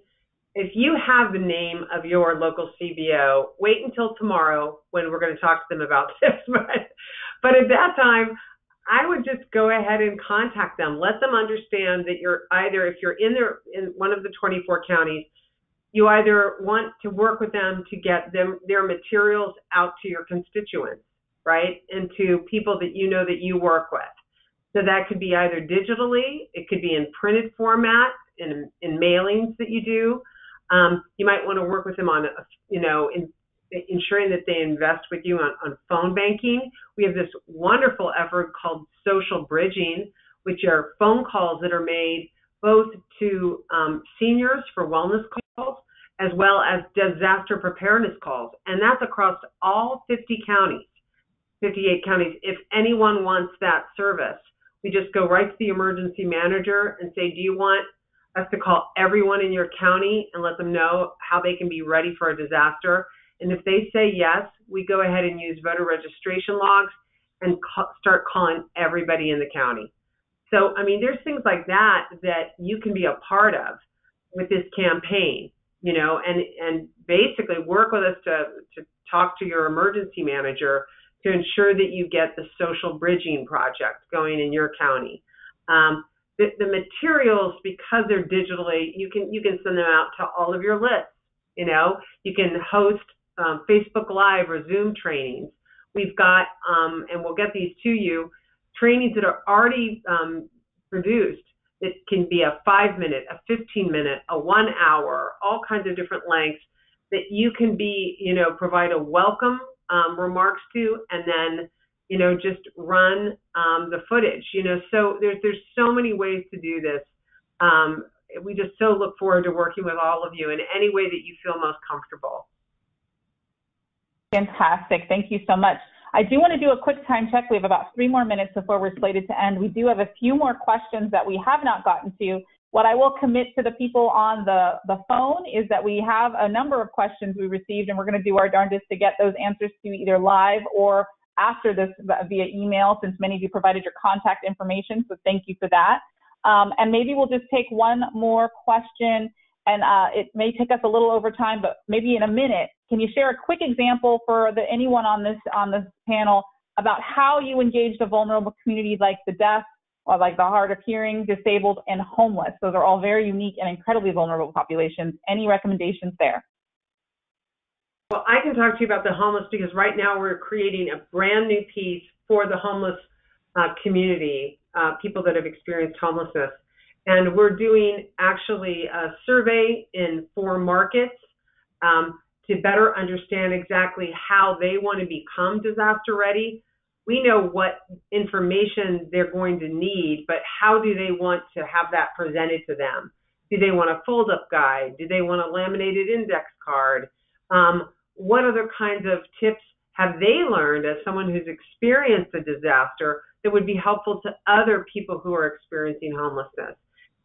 If you have the name of your local CBO, wait until tomorrow when we're going to talk to them about this. But but at that time, I would just go ahead and contact them. Let them understand that you're either if you're in their in one of the 24 counties, you either want to work with them to get them their materials out to your constituents, right, and to people that you know that you work with so that could be either digitally, it could be in printed format, in, in mailings that you do. Um, you might want to work with them on, you know, in, ensuring that they invest with you on, on phone banking. We have this wonderful effort called social bridging, which are phone calls that are made both to um, seniors for wellness calls as well as disaster preparedness calls. And that's across all 50 counties, 58 counties. If anyone wants that service, we just go right to the emergency manager and say, do you want us to call everyone in your county and let them know how they can be ready for a disaster? And if they say yes, we go ahead and use voter registration logs and ca- start calling everybody in the county. So, I mean, there's things like that that you can be a part of with this campaign, you know, and and basically work with us to to talk to your emergency manager to ensure that you get the social bridging project going in your county. Um, the, the materials, because they're digitally, you can you can send them out to all of your lists. You know, you can host um, Facebook Live or Zoom trainings. We've got, um, and we'll get these to you, trainings that are already um, produced. It can be a five minute, a 15 minute, a one hour, all kinds of different lengths that you can be, you know, provide a welcome um, remarks to, and then you know, just run um, the footage. You know, so there's there's so many ways to do this. Um, we just so look forward to working with all of you in any way that you feel most comfortable. Fantastic. Thank you so much. I do want to do a quick time check. We have about three more minutes before we're slated to end. We do have a few more questions that we have not gotten to. What I will commit to the people on the, the phone is that we have a number of questions we received, and we're going to do our darndest to get those answers to either live or after this via email since many of you provided your contact information. So thank you for that. Um, and maybe we'll just take one more question and uh, it may take us a little over time, but maybe in a minute, can you share a quick example for the, anyone on this on this panel about how you engaged a vulnerable community like the deaf or like the hard of hearing, disabled, and homeless? Those are all very unique and incredibly vulnerable populations. Any recommendations there? Well, I can talk to you about the homeless because right now we're creating a brand new piece for the homeless uh, community, uh, people that have experienced homelessness. And we're doing actually a survey in four markets um, to better understand exactly how they want to become disaster ready. We know what information they're going to need, but how do they want to have that presented to them? Do they want a fold up guide? Do they want a laminated index card? Um, what other kinds of tips have they learned as someone who's experienced a disaster that would be helpful to other people who are experiencing homelessness?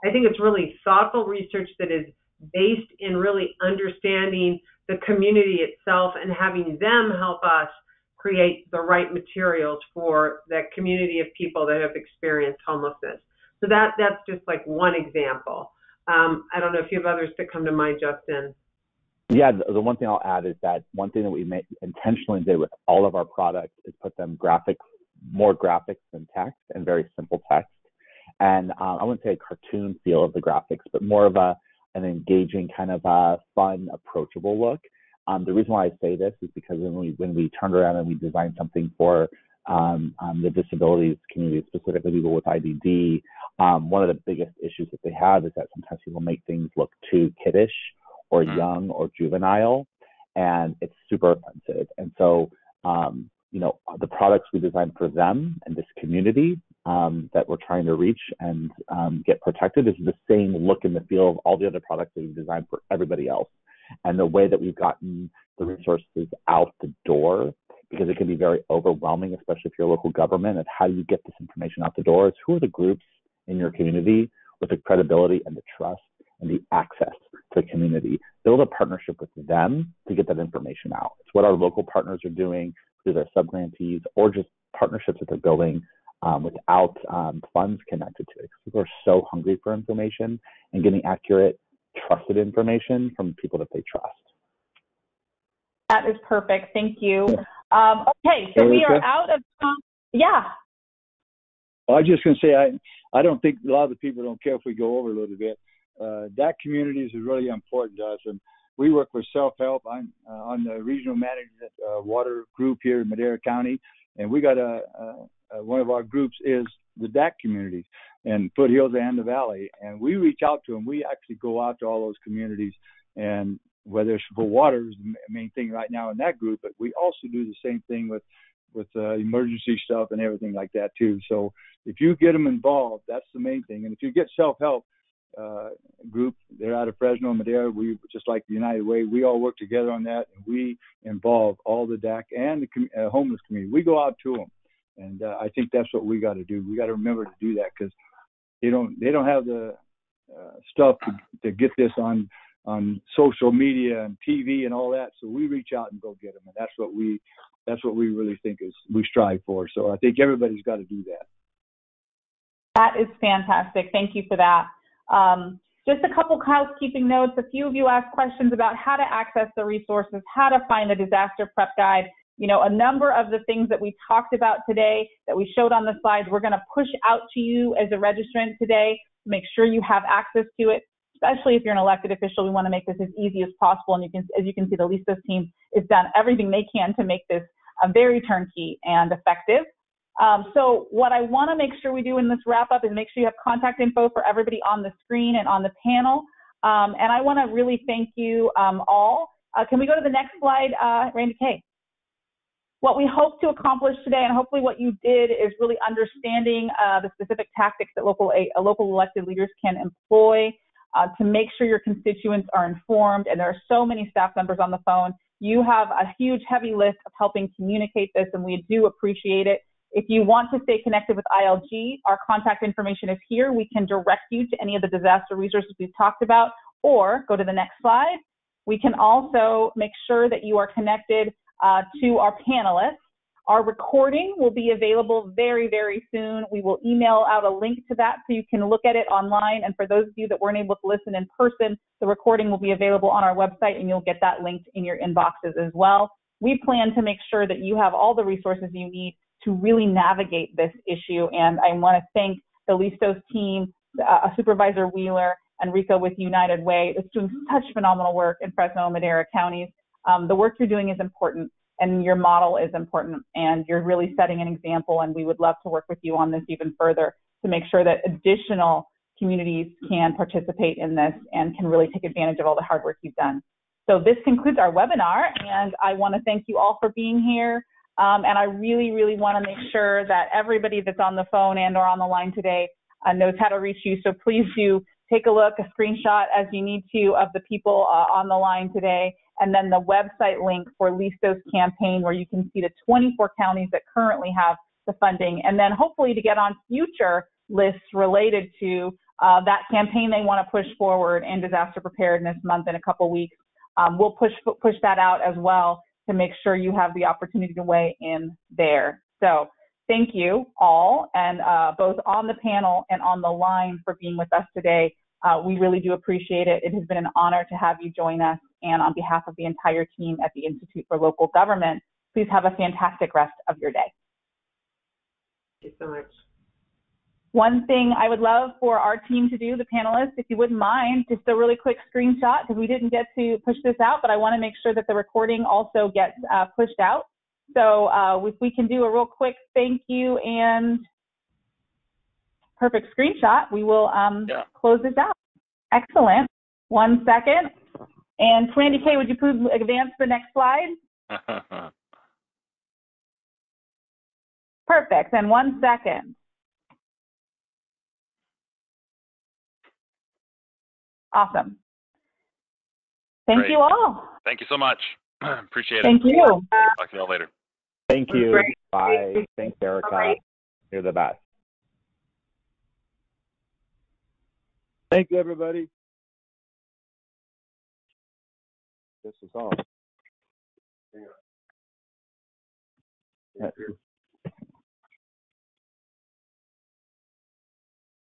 I think it's really thoughtful research that is based in really understanding the community itself and having them help us create the right materials for that community of people that have experienced homelessness. So that that's just like one example. Um, I don't know if you have others that come to mind, Justin. Yeah, the, one thing I'll add is that one thing that we may intentionally did with all of our products is put them graphics, more graphics than text, and very simple text. And um, I wouldn't say a cartoon feel of the graphics, but more of a an engaging kind of a fun, approachable look. Um, the reason why I say this is because when we when we turned around and we designed something for um, um, the disabilities community, specifically people with IDD, um, one of the biggest issues that they have is that sometimes people make things look too kiddish or mm. young or juvenile, and it's super offensive. And so, um, you know, the products we designed for them and this community um, that we're trying to reach and um, get protected is the same look and the feel of all the other products that we've designed for everybody else. And the way that we've gotten the resources out the door, because it can be very overwhelming, especially if you're a local government, of how you get this information out the door, is who are the groups in your community with the credibility and the trust and the access to the community. Build a partnership with them to get that information out. It's what our local partners are doing through their subgrantees or just partnerships that they're building um, without um, funds connected to it. People are so hungry for information and getting accurate, trusted information from people that they trust. That is perfect. Thank you. Um, okay, so we are out of time. Yeah. Well, I was just going to say, I, I don't think a lot of the people don't care if we go over a little bit uh, that community is really important to us. And we work with self help. I'm uh, on the regional management uh, water group here in Madera County, and we got a, a, a one of our groups is the DAC communities and foothills and the valley, and we reach out to them. We actually go out to all those communities, and whether it's for water is the main thing right now in that group, but we also do the same thing with with uh, emergency stuff and everything like that too. So if you get them involved, that's the main thing. And if you get self help, uh, group. They're out of Fresno, and Madera. We just like the United Way. We all work together on that, and we involve all the DAC and the com- uh, homeless community. We go out to them, and uh, I think that's what we got to do. We got to remember to do that because they don't they don't have the uh, stuff to, to get this on on social media and TV and all that. So we reach out and go get them, and that's what we that's what we really think is we strive for. So I think everybody's got to do that. That is fantastic. Thank you for that. Um, just a couple housekeeping notes. A few of you asked questions about how to access the resources, how to find the disaster prep guide. You know, a number of the things that we talked about today that we showed on the slides, we're going to push out to you as a registrant today to make sure you have access to it, especially if you're an elected official. We want to make this as easy as possible. And you can, as you can see, the LISTOS team has done everything they can to make this a very turnkey and effective. Um, so what I want to make sure we do in this wrap up is make sure you have contact info for everybody on the screen and on the panel. Um, and I want to really thank you um, all. Uh, can we go to the next slide, uh, Randy Kay? What we hope to accomplish today, and hopefully what you did, is really understanding uh, the specific tactics that local, local elected leaders can employ uh, to make sure your constituents are informed. And there are so many staff members on the phone. You have a huge, heavy list of helping communicate this, and we do appreciate it. If you want to stay connected with ILG, our contact information is here. We can direct you to any of the disaster resources we've talked about, or go to the next slide. We can also make sure that you are connected uh, to our panelists. Our recording will be available very, very soon. We will email out a link to that so you can look at it online. And for those of you that weren't able to listen in person, the recording will be available on our website and you'll get that linked in your inboxes as well. We plan to make sure that you have all the resources you need to really navigate this issue. And I want to thank the LISTOS team, uh, Supervisor Wheeler, and Rico with United Way that's doing such phenomenal work in Fresno and Madera counties. Um, the work you're doing is important and your model is important and you're really setting an example and we would love to work with you on this even further to make sure that additional communities can participate in this and can really take advantage of all the hard work you've done. So this concludes our webinar and I want to thank you all for being here. Um, and I really, really want to make sure that everybody that's on the phone and or on the line today uh, knows how to reach you. So please do take a look, a screenshot as you need to of the people uh, on the line today, and then the website link for LISTOS campaign where you can see the 24 counties that currently have the funding, and then hopefully to get on future lists related to uh, that campaign they want to push forward in disaster preparedness month in a couple weeks. Um, we'll push push that out as well to make sure you have the opportunity to weigh in there. So thank you all, and uh, both on the panel and on the line for being with us today. Uh, we really do appreciate it. It has been an honor to have you join us. And on behalf of the entire team at the Institute for Local Government, please have a fantastic rest of your day. Thank you so much. One thing I would love for our team to do, the panelists, if you wouldn't mind, just a really quick screenshot because we didn't get to push this out, but I want to make sure that the recording also gets uh, pushed out. So uh, if we can do a real quick thank you and perfect screenshot, we will um, yeah. close this out. Excellent. One second. And Randy K, would you please advance the next slide? Perfect. And one second. Awesome. Thank Great. you all. Thank you so much. Appreciate it. Thank you. Talk to you all later. Thank you. Bye. Thanks, Erica. Bye. You're the best. Thank you, everybody. This is all. Yeah.